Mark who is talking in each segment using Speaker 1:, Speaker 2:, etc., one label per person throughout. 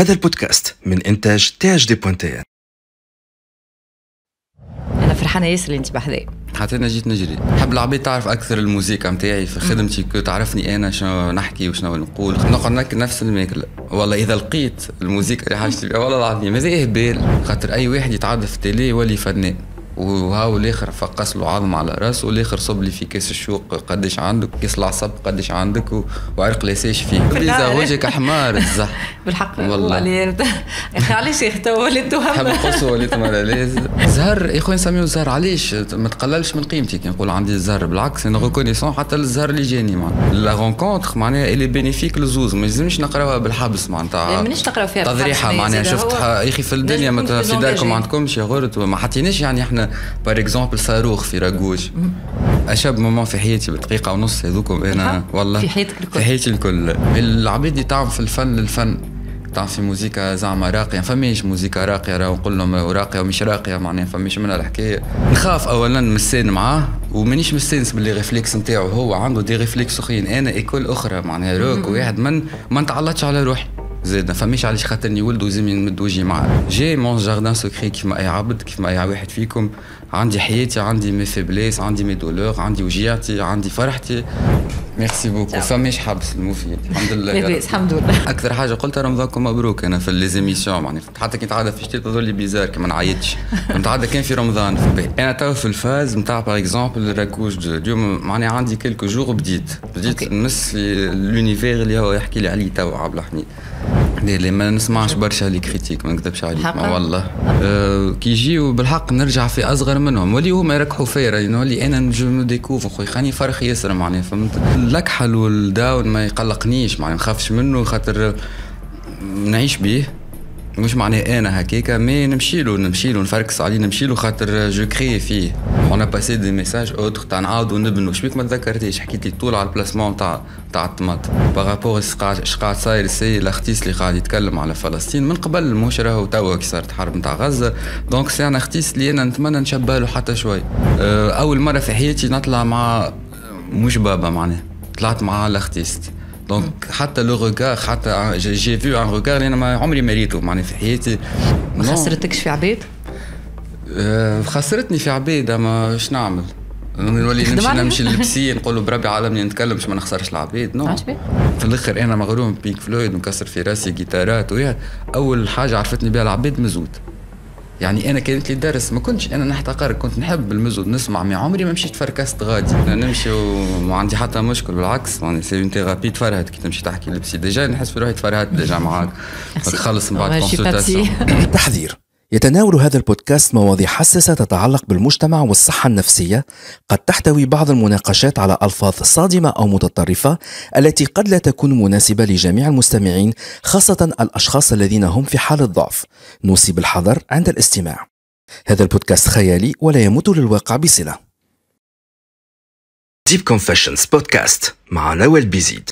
Speaker 1: هذا البودكاست من إنتاج تاج دي بوانتير
Speaker 2: أنا فرحانة ياسر اللي انت بحذايا
Speaker 3: حتى أنا جيت نجري. نحب العباد تعرف أكثر الموسيقى نتاعي في خدمتي كو تعرفني أنا شنو نحكي وشنو نقول. نقعد ناكل نفس الماكله والله إذا لقيت الموسيقى اللي حاجتي بها والله العظيم هذا هبال خاطر أي واحد يتعدى في ال télé يولي فنان وهاو الآخر فقس له عظم على رأسه والآخر صب لي في كاس الشوق قديش عندك؟ كاس العصب قديش عندك؟ و... وعرق لاساش فيه بيزا وجهك حمار الزح
Speaker 2: بالحق.
Speaker 3: والله.
Speaker 2: يا أخي علاش يا أخي تو وليت
Speaker 3: حب القصوى وليت زهر يا خويا نسميو زهر. علاش؟ ما تقللش من قيمتي كي نقول عندي الزهر. بالعكس أنا ريكونيسون حتى للزهر اللي جاني معناها. لا رونكونتر معناها اللي بينيفيك لزوز. ما لازمش نقراوها بالحبس معناتها.
Speaker 2: مانيش نقرا فيها بالحبس،
Speaker 3: تضريحه معناها شفت يا إخي في الدنيا في داركم. ما عندكمش يا غرت ما حطيناش يعني إحنا بار اكزومبل صاروخ في راجوج أشب مومون في حياتي بدقيقه ونص هذوكم
Speaker 2: أنا؟
Speaker 3: والله
Speaker 2: في حياتك الكل.
Speaker 3: في حياتي الكل. العباد اللي تعمل في الفن للفن تعرف في موسيقى زعما راقية فماش موسيقى راقية راه نقول لهم راقية ومش راقية معناها فماش منها الحكاية. نخاف أولا مستان معاه ومانيش مستانس باللي ريفليكس نتاعو هو عنده دي ريفليكس أخرين. أنا إيكول أخرى معناها روك واحد من ما نتعلقش على روحي. ما فماش علاش خاطرني ولد وزيمي نمد وجهي معاه جي مون جاردان سكري كيف ما اي عبد كيف ما اي واحد فيكم. عندي حياتي عندي mes faiblesses عندي mes douleurs عندي وجيعتي عندي فرحتي. merci
Speaker 2: beaucoup.
Speaker 3: فماش حبس المفيد الحمد لله
Speaker 2: لاباس. الحمد لله.
Speaker 3: أكثر حاجة قلتها رمضانكم مبروك أنا في les émissions معناها حتى كي نتعدى في الشتاء تظل لي bizarre كي ما نعيطش. نتعدى كان في رمضان. أنا تو في ال phase نتاع par exemple راكوج اليوم معناها عندي quelques jours بديت. بديت. نمس في l'univers اللي هو يحكي لي عليه تو عبد الحميد اللي ما نسمعش برشا les critiques ما نكذبش عليك؟ ما والله. أه كي يجيو بالحق نرجع في أصغر منهم ولي هما يركحوا فيا راه نولي أنا je me découvre خويا خاني فرخ ياسر معناها فهمت؟ الكحل وال down ما يقلقنيش معناها ما نخافش منه خاطر نعيش بيه. مش معناه أنا هكاكا mais نمشي له نمشي له نفركس عليه نمشي له خاطر je crois فيه. on passait des messages autres تاع نعاودو نبنو. شبيك ما تذكرتيش؟ حكيت لي طول على ال placement تاع تاع الطماط. par rapport اش قاعد صاير c'est l'artiste اللي قاعد يتكلم على فلسطين. من قبل مش راهو توا كي صارت حرب نتاع غزة. donc c'est un artiste اللي أنا نتمنى نشبه له حتى شوي. أول مرة في حياتي نطلع مع مش بابا معناه طلعت مع l'artiste donc حتى le regard حتى j'ai vu un regard اللي أنا ما عمري ما ريته معناها في حياتي
Speaker 2: ما. خسرتكش في عباد
Speaker 3: آه، خسرتني في عباد أما اش نعمل نولي نمشي؟ نمشي لل psy نقول له بربي عالمني نتكلم باش ما نخسرش العباد
Speaker 2: non؟
Speaker 3: في الآخر أنا مغروم Pink Floyd مكسر في راسي جيتارات ويا أول حاجة عرفتني بها العباد مزود يعني أنا كانت لي درس ما كنتش أنا نحتقر كنت نحب المزود نسمع mais عمري ما مشيت فركست غادي. أنا نمشي وما عندي حتى مشكل بالعكس يعني c'est une thérapie تفرهد كي تمشي تحكي ل psy. déjà نحس في روحي تفرهدت déjà معاك تخلص من بعد
Speaker 2: consultation.
Speaker 1: تحذير. يتناول هذا البودكاست مواضيع حساسة تتعلق بالمجتمع والصحة النفسية. قد تحتوي بعض المناقشات على ألفاظ صادمة أو متطرفة التي قد لا تكون مناسبة لجميع المستمعين خاصة الأشخاص الذين هم في حالة ضعف. نوصي بالحذر عند الاستماع. هذا البودكاست خيالي ولا يمت للواقع بصلة. Deep Confessions Podcast مع نوال بيزيد.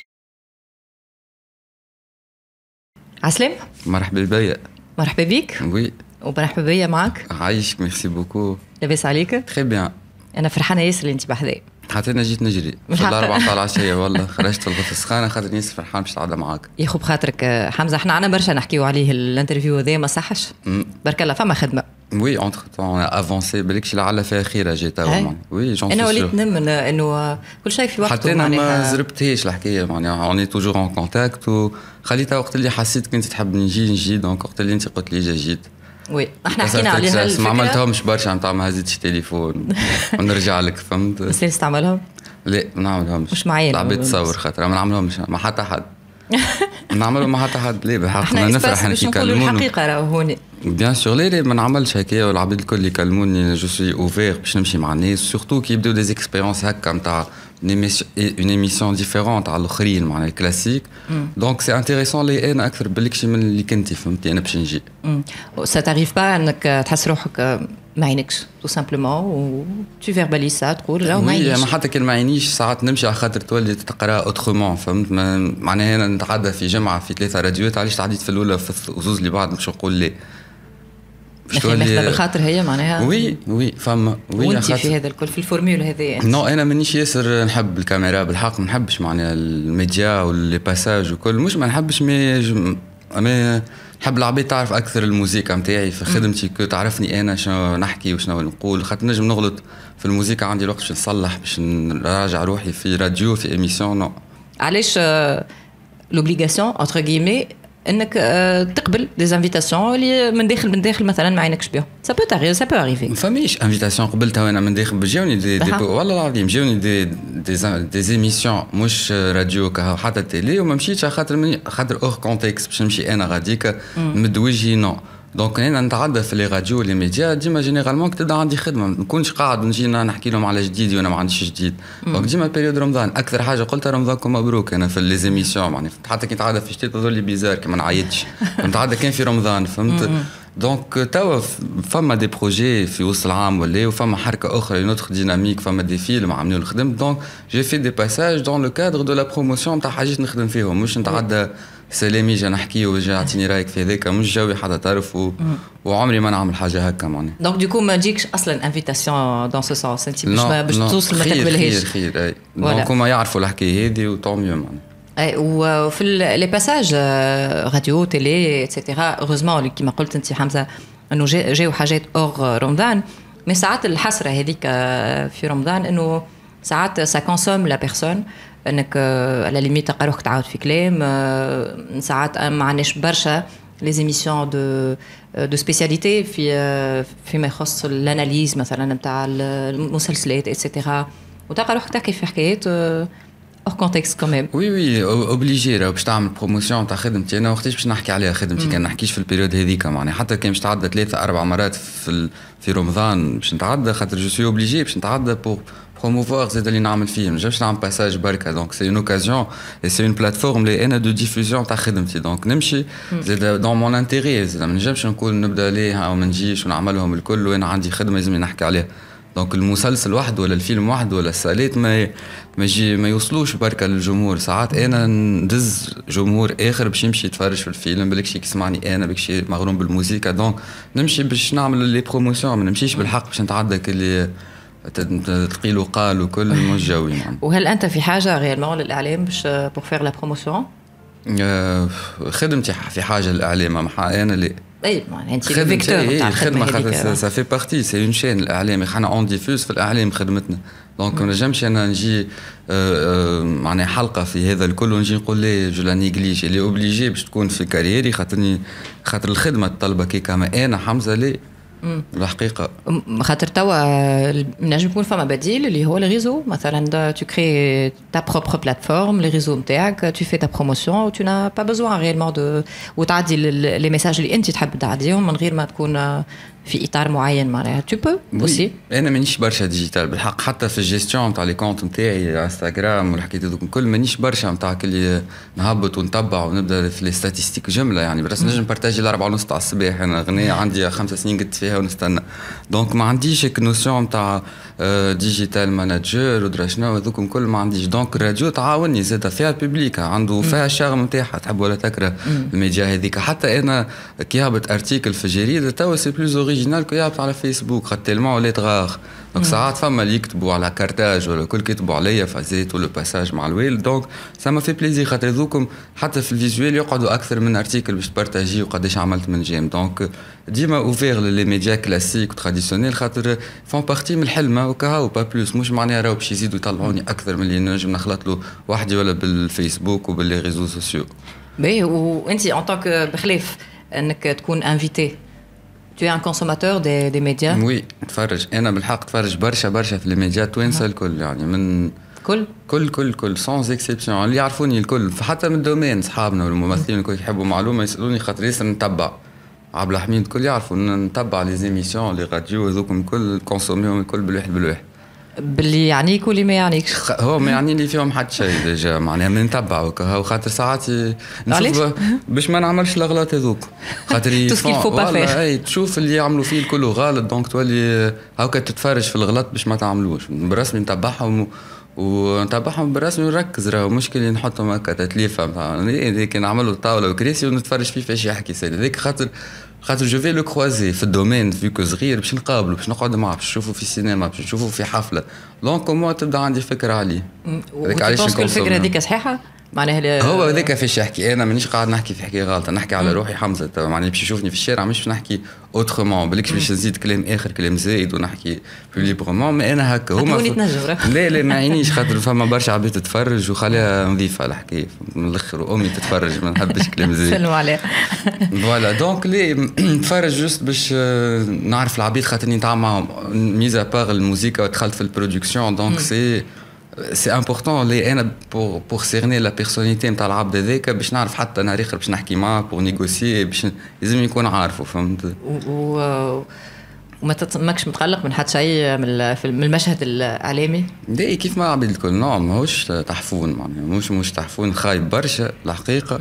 Speaker 2: عسلام؟
Speaker 3: مرحبا بيا
Speaker 2: مرحبا بيك.
Speaker 3: oui.
Speaker 2: ومرحبا بيا معك
Speaker 3: عايشك merci beaucoup.
Speaker 2: لاباس عليك؟
Speaker 3: très bien.
Speaker 2: أنا فرحانة ياسر اللي أنت بحذايا
Speaker 3: حتى أنا جيت نجري. في
Speaker 2: بالحق.
Speaker 3: الأربعة تاع العشية والله خرجت في الغرفة. السخانة خاطر ناس فرحان باش تتعدى معاك.
Speaker 2: يا خو بخاطرك حمزة إحنا عنا برشا نحكيو عليه الانترفيو هذا ما صحش. برك الله فما خدمة.
Speaker 3: وي اونتر تون افونسي بالكش لعل فيها خير جي توا. وي جون أنا
Speaker 2: وليت نمن إنه كل شيء في وقته
Speaker 3: حتى أنا ما. زربتهاش الحكاية معناها. اوني توجور اون كونتاكت وخليتها وقت اللي حسيت كنت تحب نجي نجي. دونك وقت اللي أنت قلت لي جا جيت.
Speaker 2: oui إحنا حكينا عليها
Speaker 3: ما عملتهمش برشا نتاع ما هزيتش تليفون ونرجع لك فهمت
Speaker 2: بس لازم تعملهم
Speaker 3: لا ما نعملهمش
Speaker 2: مش معايا الناس.
Speaker 3: تصور خاطر ما نعملهمش مع حتى حد نعملهم مع حتى حد لا بالحق أنا
Speaker 2: نفرح باش
Speaker 3: كي يكلموني
Speaker 2: الحقيقة راهو هوني
Speaker 3: bien sûr لا لا ما نعملش هكايا والعباد الكل يكلموني je suis ouvert باش نمشي مع الناس surtout كي يبداو des expériences هكا نتاع une émission différente على الاخرين معناها الكلاسيك دونك سي انتيريسون لي أنا أكثر بالكشي من اللي كنتي فهمتي أنا باش نجي
Speaker 2: سا تاريف با انك تحس روحك ما عينكش تو سامبلومون و تو فيرباليز سا تقول راهو ما عينيش
Speaker 3: ما حتى كان ما عينيش ساعات نمشي على خاطر تولي تقرا اوترومون فهمت معناها أنا نتعدى في جمعه في ثلاثة راديوات علاش تعديت في الاولى في الزوز اللي بعد باش نقول لا باش
Speaker 2: أخي ماخذه بالخاطر هي معناها
Speaker 3: وي وي فما وي
Speaker 2: وانت
Speaker 3: خاطر-
Speaker 2: في هذا الكل في الفورميول هذه
Speaker 3: نو أنا مانيش ياسر نحب الكاميرا بالحق ما نحبش معناها الميديا واللي باساج وكل. مش ما نحبش مي مي نحب العباد تعرف أكثر الموسيقى نتاعي في خدمتي كو تعرفني أنا شنو نحكي وشنو نقول. خاطر نجم نغلط في الموسيقى عندي الوقت باش نصلح باش نراجع روحي في راديو في ايميسيون نو.
Speaker 2: علاش لوبليغاسيون انتر غيمي إنك آه، تقبل دي انفيتاسيون اللي من داخل من داخل مثلا ما عينكش بهم سا بو تاري سا بو اريفي
Speaker 3: ما فماش انفيتاسيون قبلتها وأنا من داخل جاوني دي, دي والله العظيم جاوني دي دي دي زيميسيون مش راديو كهو حتى تيلي وما مشيتش خاطر خاطر اور كونتكست باش نمشي أنا غاديك نمد وجهي نو donc أنا نتعدى في les radios les médias. ديما généralement تبدا عندي خدمة. ما نكونش قاعد نجي نحكي لهم على جديد وأنا ما عنديش جديد. donc ديما période رمضان. أكثر حاجة قلتها رمضانكم مبروك أنا في les émissions معناها حتى كي نتعدى في الشتاء تظل لي bizarre كي ما نعيطش. نتعدى كان في رمضان فهمت؟ دونك توا فما des projets في وسط العام ولا وفما حركة أخرى une autre dynamique فما des films عاملين الخدم donc je fais des passages dans le cadre de la promotion نتاع حاجات نخدم فيهم. مش نتعدى سلامي جا نحكي وجا أعطيني رأيك في هذاك. مش جوي حدا تعرف و... وعمري ما نعمل حاجة هكا معناها.
Speaker 2: دونك دوكو ما تجيكش أصلا انفيتاسيون دون سو سونس انت باش باش توصل ما
Speaker 3: تقبلهاش. خير خير أي. دونك هما يعرفوا الحكاية هذه وطون ميو معناها.
Speaker 2: أي وفي لي باساج راديو تيلي اتسيتيرا اوروزمون كيما قلت أنت حمزة إنه جاو حاجات اور رمضان مي ساعات الحسرة هذيك في رمضان إنه ساعات سا كونسوم لا بيرسون إنك على limite تلقى روحك تعاود في كلام ساعات ما عندناش برشا les émissions de de spécialité في فيما يخص ال analyse مثلا نتاع المسلسلات et cetera وتلقى روحك تحكي في حكايات hors contexte quand
Speaker 3: même oui oui obligé راه باش تعمل promotion تاع خدمتي أنا وقتاش باش نحكي عليها خدمتي كان نحكيش في ال période هذيك معناها. حتى كان باش تعدى ثلاثة أربع مرات في في رمضان باش نتعدى خاطر je suis obligé باش نتعدى pour promouvoir زاد اللي نعمل فيه ما نجمش نعمل باساج بركه دونك سي اون اوكازيون اي سي اون بلاتفورم اللي أنا دو ديفوزيون تاع خدمتي دونك نمشي. زاد دون مون انتيري زاد ما نجمش نقول نبدأ ليه أو ما نجيش ونعملهم الكل. وأنا عندي خدمة لازم نحكي عليها. دونك المسلسل وحده ولا الفيلم وحده ولا السالات ما ما ما يوصلوش بركة للجمهور ساعات أنا ندز جمهور آخر باش يمشي يتفرج في الفيلم بالك شي يسمعني أنا بالك شي مغروم بالموسيقى دونك نمشي باش نعمل لي بروموسيون ما نمشيش بالحق باش نتعدى اللي تلقي له قال وكل مش جوي
Speaker 2: يعني. وهل أنت في حاجة ريالمون للإعلام باش بور فير لا بروموسيون؟
Speaker 3: خدمتي في حاجة للإعلام أنا اللي
Speaker 2: اي انت فيكتور
Speaker 3: تاع الخدمة سا في بارتي سي اون شين الإعلام. إحنا اون ديفوز في الإعلام خدمتنا. دونك ما نجمش أنا نجي معناها حلقة في هذا الكل. ونجي نقول لي جو لا نيجليج اللي اوبليجي باش تكون في كاريري خاطرني خاطر الخدمة تطلبك كيكا ما أنا حمزة ليه؟ الحقيقة.
Speaker 2: خاطر توا نجم يكون فما بديل اللي هو ال réseau مثلا tu crées ta propre plateforme les réseaux نتاعك tu fais ta promotion tu n'as pas besoin réellement de وتعدي les messages اللي أنت تحب تعديهم من غير ما تكون في إطار معين معناها. tu peux aussi
Speaker 3: أنا مانيش برشا digital بالحق حتى في الجيستيون تاع les comptes نتاعي إنستغرام والحكايات هذوك الكل مانيش برشا نتاع كل نهبط ونتبع ونبدأ في les statistiques جملة يعني. بس نجم نبارتاجي الاربعه ونص تاع الصباح أنا اغنيه عندي خمس سنين قلت فيها ونستنى. دونك ما عنديش نوسيون نتاع ديجيتال مانجر ودرا شنو هذوك الكل ما عنديش. دونك الراديو تعاوني زاد فيها بيبليك عنده فيها الشارم نتاعها تحب ولا تكره الميديا هذيك. حتى أنا كي هبط ارتيكل في جريدة توا سي بلوز اوريجينال كي يهبط على فيسبوك خاطر تيلمون ولات غاغ دونك ساعات فما اللي يكتبوا على كارتاج ولا كل كيتبوا عليا فزيت ولا باساج مع الويل دونك سا في بليزير خاطر ذوكم حتى في الفيزوال يقعدوا أكثر من ارتيكل باش تبارتاجي وقداش عملت من جيم دونك ديما ouvert les médias classiques و traditionnels خاطر font partie من الحلمه وكهو pas plus مش معناها راهو باش يزيدوا يطلعوني أكثر من اللي نجم نخلط له وحدي ولا بالفيسبوك وبال les réseaux sociaux
Speaker 2: باهي وانت en tant que بخلاف انك تكون invité Tu es un consommateur des, des médias
Speaker 3: Oui, تفرج. أنا بالحق تفرج برشا برشا في الميديا توانسه الكل يعني من
Speaker 2: كل؟
Speaker 3: كل كل كل sans exception اللي يعرفوني الكل حتى من ال domaine صحابنا والممثلين الكل يحبوا معلومة يسألوني خاطر ياسر نتبع. عبد الحميد الكل يعرفوا نتبع les émissions les radios هذوكم الكل كونسوميهم الكل بالواحد بالواحد.
Speaker 2: باللي يعنيك واللي ما يعنيكش.
Speaker 3: هو ما يعني لي فيهم حتى شيء déjà معناها نتبع هو خاطر ساعات نشوف باش ما نعملش الاغلاط هذوك.
Speaker 2: خاطر
Speaker 3: تشوف اللي يعملوا فيه الكل غلط. donc تولي هاكا تتفرج في الغلط باش ما تعملوش. برسمي نتبعهم ونتبعهم بالرسمي ونركز راهو. مشكل نحطهم هكا تتليفة كي نعملوا طاولة وكريسي ونتفرج فيه فاش يحكي سيدي. هذيك خاطر خاطر je vais le croiser في ال domaine vu que صغير باش نقابلو باش نقعد معاه باش نشوفو في السينما باش نشوفو في حفلة. donc moi تبدأ عندي فكرة عليه.
Speaker 2: هذاك علاش الفكرة هذيك صحيحة؟
Speaker 3: معناها هو هذاك فيش يحكي. أنا مانيش قاعد نحكي في حكاية غلطة. نحكي على روحي حمزة. معناها باش يشوفني في الشارع مش نحكي autrement بالك باش نزيد كلام آخر كلام زايد ونحكي في librement mais أنا هكا.
Speaker 2: هما ف...
Speaker 3: لا لا ما عينيش. خاطر فما برشا عباد تتفرج وخليها نظيفه الحكاية. من الأخر oui mais تتفرج ما نحبش كلام زايد.
Speaker 2: سلموا عليها.
Speaker 3: voilà donc لي نتفرج juste باش نعرف العبيد خاطر نتعامل معاهم mis à part الموسيقى دخلت في ال production donc c'est c'est important لي أنا pour pour cerner la personnalité نتاع العبد هذاك باش نعرف حتى نهار اخر باش نحكي معاه pour négocier باش لازم يكون عارفه فهمت؟
Speaker 2: و... وما ماكش متقلق من حتى شيء من المشهد الإعلامي؟
Speaker 3: لا كيف ما العباد الكل نوع ماهوش تحفون معناها مش مش تحفون خايب برشا الحقيقة.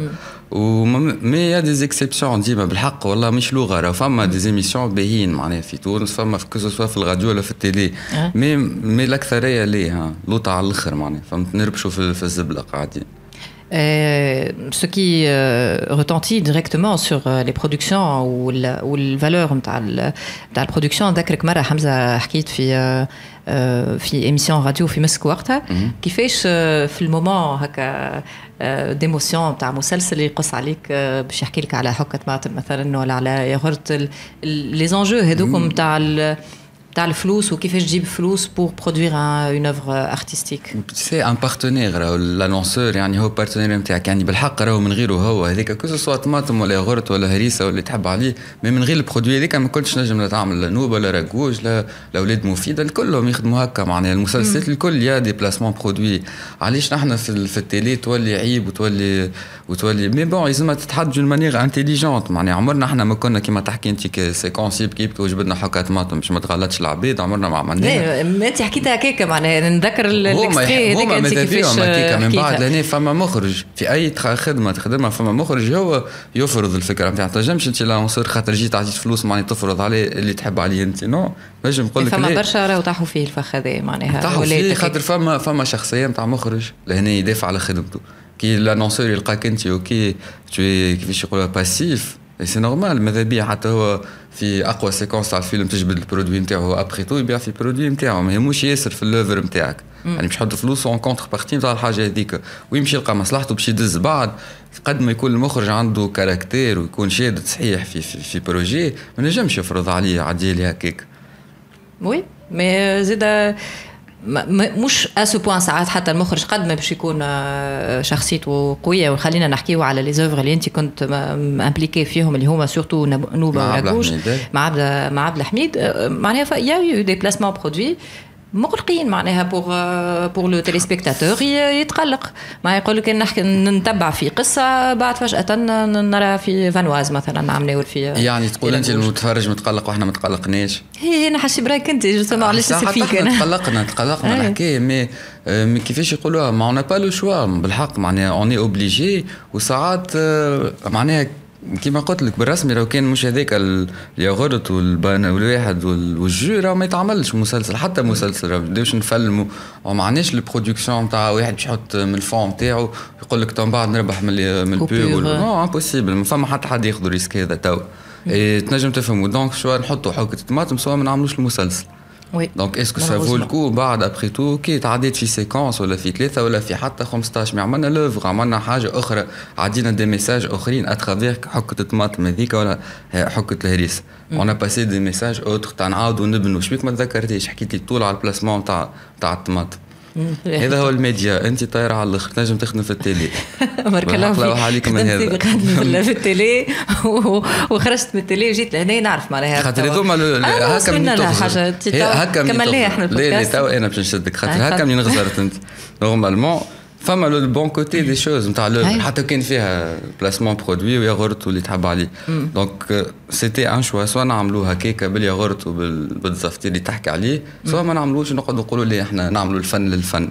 Speaker 3: mais y a des exceptions ديما بالحق والله مش لغة راه فما des émissions باهيين معناها في تونس فما que ce soit في الراديو ولا في ال télé mais mais الأكثرية ليه لوطة على الأخر معناها فهمت؟ نربشوا في الزبلة قاعدين.
Speaker 2: Euh, ce qui euh, retentit directement sur euh, les productions ou la, ou ال valeur نتاع نتاع ال production نذكرك مره حمزه حكيت في في émission radio في مسك وقتها كيفاش في ال moment هكا d'émotion نتاع مسلسل يقص عليك باش يحكي لك على حكه طماطم مثلا ولا على ياغورت les enjeux هذوكم نتاع تاع الفلوس وكيفاش تجيب فلوس pour produire une œuvre artistique
Speaker 3: c'est un partenaire راهو l'annonceur يعني هو partenaire نتاعك. يعني بالحق راهو من غيره هو. هذيك que ce soit طماطم ولا ياغورت ولا هريسة ولا تحب عليه. mais من غير ال produit هذيك ما كنتش نجم لا تعمل لا نوبة لا راكوج لا لاولاد مفيدة الكلهم يخدموا هكا. معناها المسلسلات الكل y a des placements produit علاش نحن في, في ال télé تولي عيب وتولي وتولي mais bon لازم تتحدد d'une manière intelligente معناها عمرنا إحنا ما كنا كيما تحكي أنت séquence كيف وجبدنا حكا طماطم باش ما تغلطش العباد عمرنا ما عملناها
Speaker 2: لا أنت حكيت هكاك معناها نذكر ال extrait
Speaker 3: هذاك أنت كيفاش من بعد لهنا فما مخرج. في أي خدمة تخدمها فما مخرج هو يفرض الفكرة. نتاع تنجمش أنت l'annonceur خاطر جيت عطيت فلوس معناها تفرض عليه اللي تحب عليه أنت. non نجم نقول لك
Speaker 2: فما برشا راهو طاحوا فيه الفخ هذا معناها
Speaker 3: طاحوا فيه خاطر فما فما شخصية نتاع مخرج لهنا يدافع على خدمته. كي l'annonceur يلقاك أنت OK كيفاش يقولوا passif c'est normal ماذا بيا حتى هو في أقوى séquence تاع الفيلم تجبد ال produit نتاعو après tout يبيع في ال produit نتاعو. ما يهموش ياسر في l'œuvre نتاعك. يعني باش يحط فلوس en contrepartie نتاع الحاجة هذيك. ويمشي يلقى مصلحته باش يدز بعد قد ما يكون المخرج عنده caractère ويكون شادد صحيح في في, في projet ما نجمش يفرض عليه عديل هكاك.
Speaker 2: oui mais زيد مش à ce point ساعات حتى المخرج قد ما باش يكون آه، شخصيته قوية. وخلينا نحكيو على les œuvres اللي انت كنت impliqué فيهم اللي هما surtout نوبة وراكوش مع عبد مع عبد الحميد. آه، معناها y a eu des placements produit مقلقين معناها pour pour le téléspectateur يتقلق. ما يقول لك نحكي نتبع في قصة بعد فجأة نرى في فانواز مثلا عم ناول في
Speaker 3: يعني تقول أنت المتفرج متقلق وإحنا ما تقلقناش.
Speaker 2: هي أنا حاسه برأيك أنت justement علاش فيك
Speaker 3: أنا؟ تقلقنا تقلقنا الحكاية مي مي كيفاش يقولوها؟ mais on a pas le choix بالحق معناها on est obligé وساعات معناها كيما قلت لك بالرسمي لو كان مش هذاك الياغورت والواحد والجو راه ما يتعملش مسلسل حتى مسلسل راه بداوش نفلموا وما عندناش ال production نتاع واحد باش يحط من ال fonds نتاعو يقول لك تو بعد نربح من من ال pub non impossible ما فما حتى حد ياخذ ال risque هذا تو. تنجم تفهموا donc شو نحطوا حكة الطماطم سواء ما نعملوش المسلسل.
Speaker 2: oui
Speaker 3: donc est-ce que ça vaut le coup بعد après tout كي تعديت في séquence ولا في ثلاثة ولا في حتى 15 mais عملنا l'œuvre عملنا حاجة أخرى عدينا des messages اخرين à travers حكه الطماطم هذيك ولا حكه الهريس on passait des messages autres تاع نعاودوا نبنوا شبيك ما تذكرتيش حكيت لي طول على ال placement تاع تاع الطماطم هذا هو الميديا. انت طايرة على الآخر. تنجم تخدم في ال télé
Speaker 2: بارك الله فيك
Speaker 3: من هذا.
Speaker 2: في ال télé وخرجت من ال télé وجيت لهنا. نعرف معناها
Speaker 3: خاطر هذوما هكا من
Speaker 2: حاجة. هكا كملناها إحنا
Speaker 3: لا لا تو أنا باش نشدك. خاطر هكا من غزرت أنت؟ normalement فما le bon côté des choses نتاع حتى كان فيها placement produit وياغورت واللي تحب عليه donc c'était un choix soit نعملوها كيكه بالياغورت وبالزفتي اللي تحكي عليه soit ما نعملوش نقعدوا نقولوا لي إحنا نعملوا الفن للفن.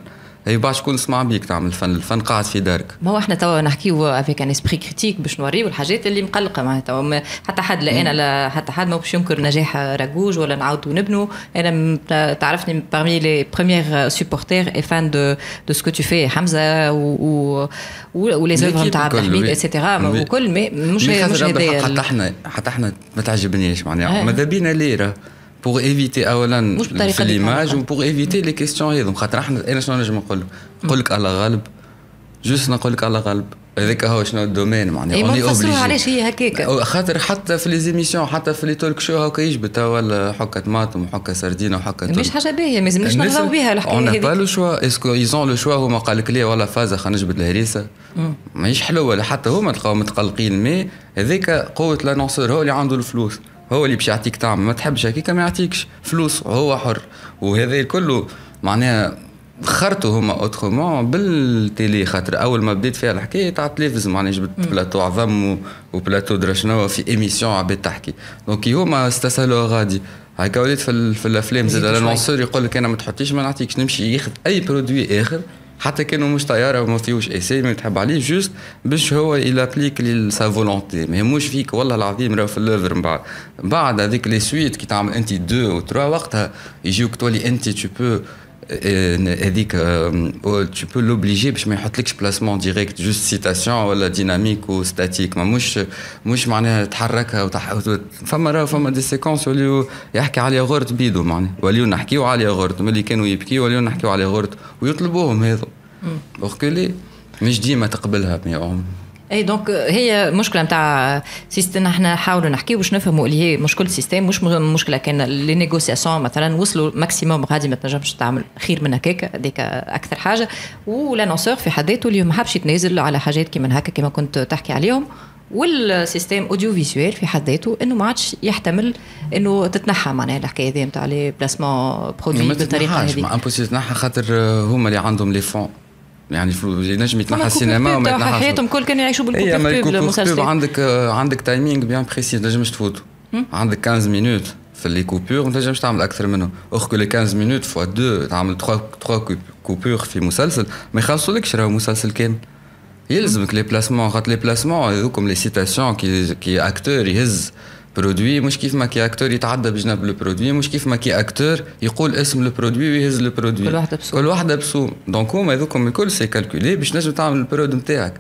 Speaker 3: بعد شكون سمع بيك تعمل الفن الفن قاعد في دارك
Speaker 2: ما هو إحنا توا نحكيو avec un esprit critique باش نوريو الحاجات اللي مقلقه معناتها حتى حد لا أنا لا حتى حد ما باش ينكر نجاح راجوج ولا نعاودوا نبنوا أنا تعرفني parmi les premières supporters et fans de de ce que tu fais حمزه و و و les œuvres نتاع عبد الحميد et cetera وكل mais مش مش
Speaker 3: هذايا حتى إحنا حتى إحنا ما تعجبنيش معناها ماذا بينا ليره pour éviter اولا في l'image و pour éviter les questions هذوم خاطر إحنا أنا شنو نجم نقول نقول لك الله غالب juste نقول لك الله غالب هذاك هو شنو ال domaine معناها
Speaker 2: اي ما علاش هي هكاك
Speaker 3: خاطر حتى في les émissions حتى في les talk show هكا يجبد ولا حكه طماطم وحكه سردينه وحكه
Speaker 2: مش حاجة باهيه ما يلزمناش نرضاو بها الحكاية
Speaker 3: هذيك on a pas le choix est-ce qu'ils ont le choix هما قال لك ليه فازه خلينا نجبد الهريسه ماهيش حلوة ولا حتى هما تلقاو متقلقين mais هذيك قوه l'annonceur هو اللي عنده الفلوس هو اللي باش يعطيك طعم. ما تحبش هكاك ما يعطيكش. فلوس وهو حر. وهذا كله معناها خرطوا هما autrement بال télé خاطر. أول ما بديت فيها الحكاية تاع التلفزيون معناها جبت بلاتو عظم وبلاتو درا شنو في émission عباد تحكي donc هما استسهلوا غادي. هكا وليت في, في الأفلام. زاد ال annonceur يقول لك أنا ما تحطيش ما نعطيكش. نمشي ياخذ أي produit آخر. حتى كانوا مش طيارة وما فيهوش إسي ما تحب عليه juste باش هو يلابليك سا فولونتي. ما يهموش فيك والله العظيم راهو في اللوفر من بعد بعد هذيك لي سويت كي تعمل انت دو و تروا وقتها يجيوك تولي انت تو بو هذيك تو بو لوبليجي باش ما يحطلكش بلاسمون ديريكت جوست سيتاسيون ولا ديناميك وستاتيك ما مش مش معناها تحركها وتح... فما راه فما دي سيكونس وليو يحكي على غورت بيدو معناها وليو نحكيو على غورت ملي كانوا يبكيو وليو نحكيو على غورت ويطلبوهم هذا OK مش ديما تقبلها mais
Speaker 2: اي donc هي مشكلة نتاع système إحنا نحاولوا نحكيو باش نفهموا اللي هي مشكله ال système مش مشكلة كان les négociations مثلا وصلوا maximum غادي ما تنجمش تعمل خير من هكاك هذيك أكثر حاجة. وال annonceur في حد ذاته اللي ما حبش يتنازل على حاجات كيما هكا كيما كنت تحكي عليهم. وال système audiovisuel في حد ذاته إنه ما عادش يحتمل إنه تتنحى معناها الحكاية هذه نتاع les placements produit بالطريقة هذه.
Speaker 3: ما impossible تتنحى خاطر هما اللي عندهم les fonds يعني نجم يتنحى السينما
Speaker 2: وما يتنحاش حياتهم كل كانوا يعيشوا بال coupures
Speaker 3: المسلسل عندك عندك timing bien précis تنجمش تفوت عندك 15 minutes في les coupures ما تنجمش تعمل أكثر منهم. or que les 15 minutes fois 2 تعمل 3 3 coupures في مسلسل. ما يخلصولكش راهو مسلسل كامل. يلزمك les placements خاطر les placements هذوكم les citations كي كي acteur يهز. produit مش كيف ما كي acteur يتعدى بجنب ال produit مش كيف ما كي acteur يقول اسم ال produit ويهز ال produit
Speaker 2: كل واحدة بسوم
Speaker 3: كل واحدة بسوم donc هما هذوكم الكل c'est calculé باش نجم تعمل ال prod نتاعك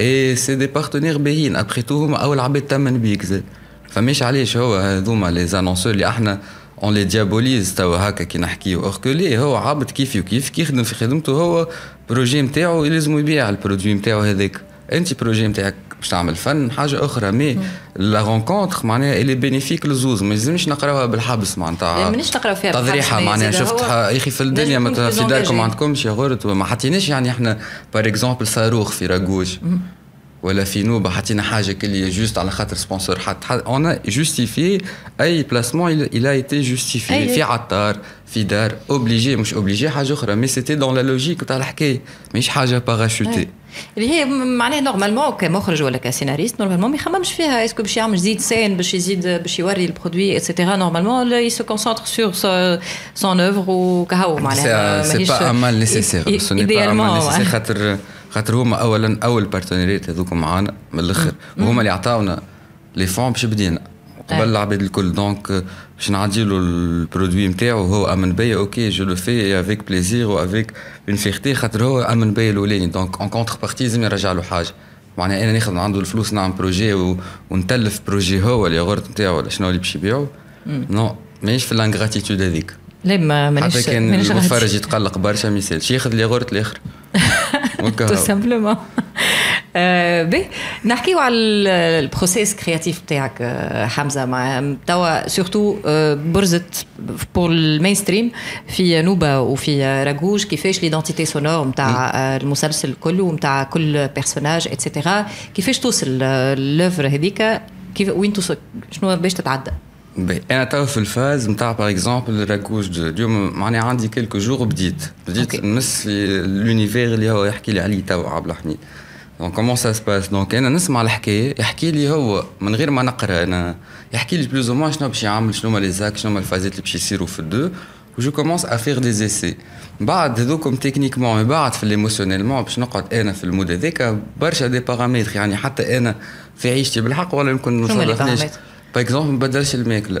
Speaker 3: et c'est des partenaires باهيين après tout هما أول عباد تامن بيك زاد. فماش علاش هو هذوما les annonceurs اللي إحنا on les diabolise توا هكا كي نحكيو. كو لي هو عبد كيف وكيف كي يخدم في خدمته هو projet نتاعو يلزم يبيع ال produit نتاعو هذاك. انت projet نتاعك باش تعمل فن حاجة أخرى. mais la rencontre معناها اللي bénéfique للزوز ما يلزمش نقراوها بالحبس معناتها.
Speaker 2: مانيش نقراو فيها
Speaker 3: تضريحة معناها. شفت يا أخي في الدنيا مثلا في داركم ما عندكمش ياغورت ما حطيناش يعني إحنا par exemple صاروخ في راجوج ولا في نوبة حطينا حاجة كلي juste على خاطر sponsor حط on justifie أي placement il a été justifié في عطار في دار obligé مش obligé حاجة أخرى. مي سيتي دون لا لوجيك تاع الحكاية. مش حاجة parachutée
Speaker 2: اللي هي معناها normalement كمخرج ولا ك scénariste normalement ما يخممش فيها. est-ce que باش يعمل زيد scène باش يزيد باش يوري ال produit et cetera normalement il se concentre sur son œuvre وكهو
Speaker 3: معناها. c'est pas un mal nécessaire ce n'est pas un mal nécessaire خاطر خاطر هما اولا أول بارتنريات هذوك معانا من الأخر. وهما اللي عطاونا les fonds باش بدينا قبل العباد الكل. donc باش نعدي له ال produit نتاعو هو أمن بيا OK je le fais avec plaisir و avec une fierté خاطر هو أمن بيا الأولاني. donc en contrepartie لازم يرجع له حاجة. معناها أنا ناخذ من عنده الفلوس نعمل projet و... ونتلف projet هو الياغورت نتاعو ولا شنو اللي باش يبيعو. non ماهيش في ال ingratitude هذيك.
Speaker 2: لا ما مانيش
Speaker 3: حتى كان المتفرج يتقلق برشا ما يسالش ياخذ الياغورت الآخر.
Speaker 2: تو simplement باهي نحكيو على ال process créatif تاعك حمزة. مع توا surtout برزت pour ال mainstream في نوبة وفي راجوج كيفاش l'identité sonore نتاع المسلسل كله ونتاع كل personnage et cetera كيفاش توصل l'œuvre هذيك كيف وين توصل؟ شنو باش تتعدى؟
Speaker 3: أنا توا في ال phase نتاع par exemple رقوج اليوم معناها عندي quelques jours بديت. بديت نمس l'univers اللي هو يحكي لي عليه توا عبد الحميد. donc comment ça se passe donc أنا نسمع الحكاية يحكي لي هو من غير ما نقرأ. أنا يحكي لي plus ou moins شنو باش يعمل شنو هما les actes شنو هما الفازات اللي باش يصيروا في ال deux. و je commence à faire des essais بعد هذوكم techniquement من بعد في ال émotionnellement باش نقعد أنا في ال mood هذاك. برشا des paramètres يعني حتى أنا في عيشتي بالحق ولا يمكن
Speaker 2: ما
Speaker 3: par exemple ما نبدلش الماكلة.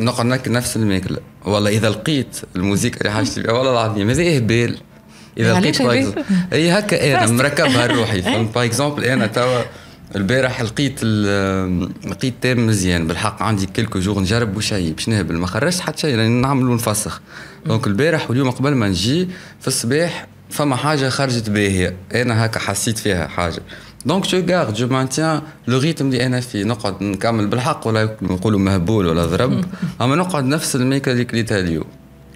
Speaker 3: نقعد ناكل نفس الماكلة. والله إذا لقيت الموسيقى اللي حاجتي بها والله العظيم هذا اهبال إذا لقيت اي هكا أنا مركبها روحي. فهمت؟ par exemple أنا توا البارح لقيت لقيت thème مزيان. بالحق عندي quelques jours نجرب وشي باش نهبل. ما خرجت حتى شيء لأن نعمل ونفسخ donc البارح واليوم قبل ما نجي في الصباح فما حاجة خرجت باهية. أنا هكا حسيت فيها حاجة. donc je garde je maintiens le rythme اللي أنا فيه نقعد نكمل بالحق ولا نقولوا مهبول ولا ضرب أما نقعد نفس الماكلة اللي كليتها اليوم.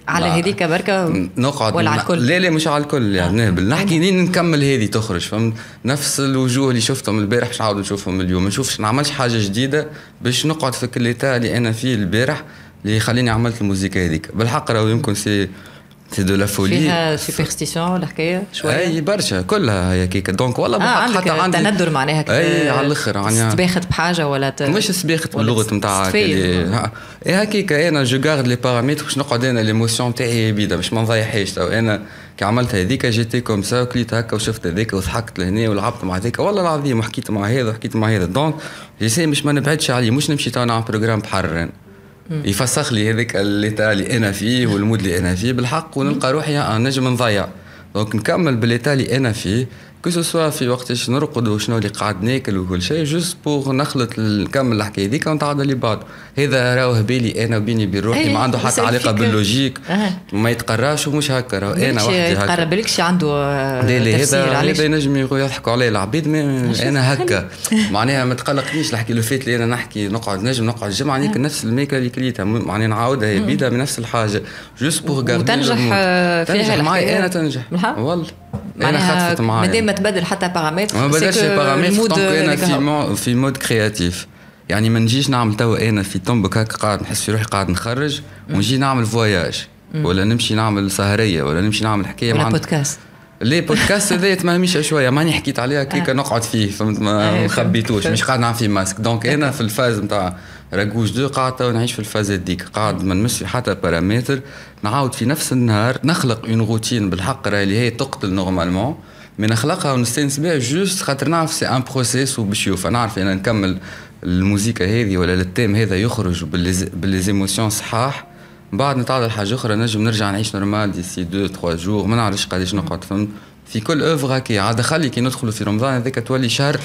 Speaker 2: على هذيك بركه
Speaker 3: نقعد
Speaker 2: ولا على الكل.
Speaker 3: لا لا مش على الكل يعني آه. نهبل. نحكي لين نكمل هذه تخرج فهمت؟ نفس الوجوه اللي شفتهم البارح باش نعاود نشوفهم اليوم. ما نشوفش نعملش حاجة جديدة باش نقعد في ك l'état اللي أنا فيه البارح اللي يخليني عملت الموسيقى هذيك. بالحق راهو يمكن c'est c'est de la folie
Speaker 2: فيها سوبرستيسيون الحكاية شوية
Speaker 3: أي برشا كلها هي كيكا دونك والله
Speaker 2: آه حتى عندي. تندر معناها
Speaker 3: أي على الآخر
Speaker 2: يعني تباخت بحاجة ولا ت...
Speaker 3: مش سباخت باللغة نتاع اي هكيك أنا جو غارد لي بارامتر باش نقعد أنا ليموسيون تاعي بيدا باش ما نضيعهاش. تو أنا كي عملت هذيك جيتي كوم سا وكليت هكا وشفت هذيك وضحكت لهنا ولعبت مع هذيك. والله العظيم وحكيت مع هذا وحكيت مع هذا. دونك جيسي مش ما نبعدش عليه. مش نمشي تو نعمل بروجرام بحر. يفسخ لي هذاك l'état اللي أنا فيه وال mood اللي أنا فيه. بالحق ونلقى روحي نجم نضيع. donc نكمل ب l'état اللي أنا فيه. que ce soit في وقتاش نرقد وشنو اللي قاعد ناكل وكل شيء juste pour نخلط نكمل الحكاية هذيك ونتعدى اللي بعد هذا راهو بالي أنا وبيني وبين روحي ما عنده حتى علاقه بال logique. ما يتقراش ومش هكا راهو أنا وحدي هكا.
Speaker 2: يتقرب لكش عنده
Speaker 3: لا لا هذا هذا ينجم يضحكوا علي العبيد أنا هكا. معناها ما تقلقنيش الحكي لو فات اللي أنا نحكي نقعد نجم نقعد الجمعة ناكل نفس الماكله اللي كليتها. معناها نعاودها هي بيدا بنفس الحاجة. جوست بوغ
Speaker 2: وتنجح فيها
Speaker 3: معي أنا تنجح. والله. أنا خطفت معايا
Speaker 2: مادام ما تبدل حتى بارامتر
Speaker 3: ما بدلش بارامتر دونك أنا في مو في مود كرياتيف يعني ما نجيش نعمل توا أنا في طنبك هكا قاعد نحس في روحي قاعد نخرج ونجي نعمل فواياج ولا نمشي نعمل سهرية ولا نمشي نعمل حكاية
Speaker 2: ولا بودكاست
Speaker 3: ليه بودكاست هذا تمهميش شوية ماني حكيت عليها كيكا نقعد فيه فهمت؟ ما خبيتوش مش قاعد نعمل فيه ماسك دونك أنا في الفاز نتاع رقوج deux قاعد تو نعيش في ال phase هذيك. قاعد ما نمس في حتى بارامتر نعاود في نفس النهار نخلق une routine بالحق راهي اللي هي تقتل normalement mais نخلقها ونستانس بها juste خاطر نعرف c'est un process وباش يوفى. نعرف أنا نكمل الموسيقى هذه ولا ال thème هذا يخرج ب les émotions صحاح. بعد نتعدل حاجة أخرى نجم نرجع نعيش normal d'ici deux trois jours ما نعرفش قداش نقعد فهمت؟ في كل œuvre هكا عاد خلي كي ندخلوا في رمضان هذاك تولي شهر.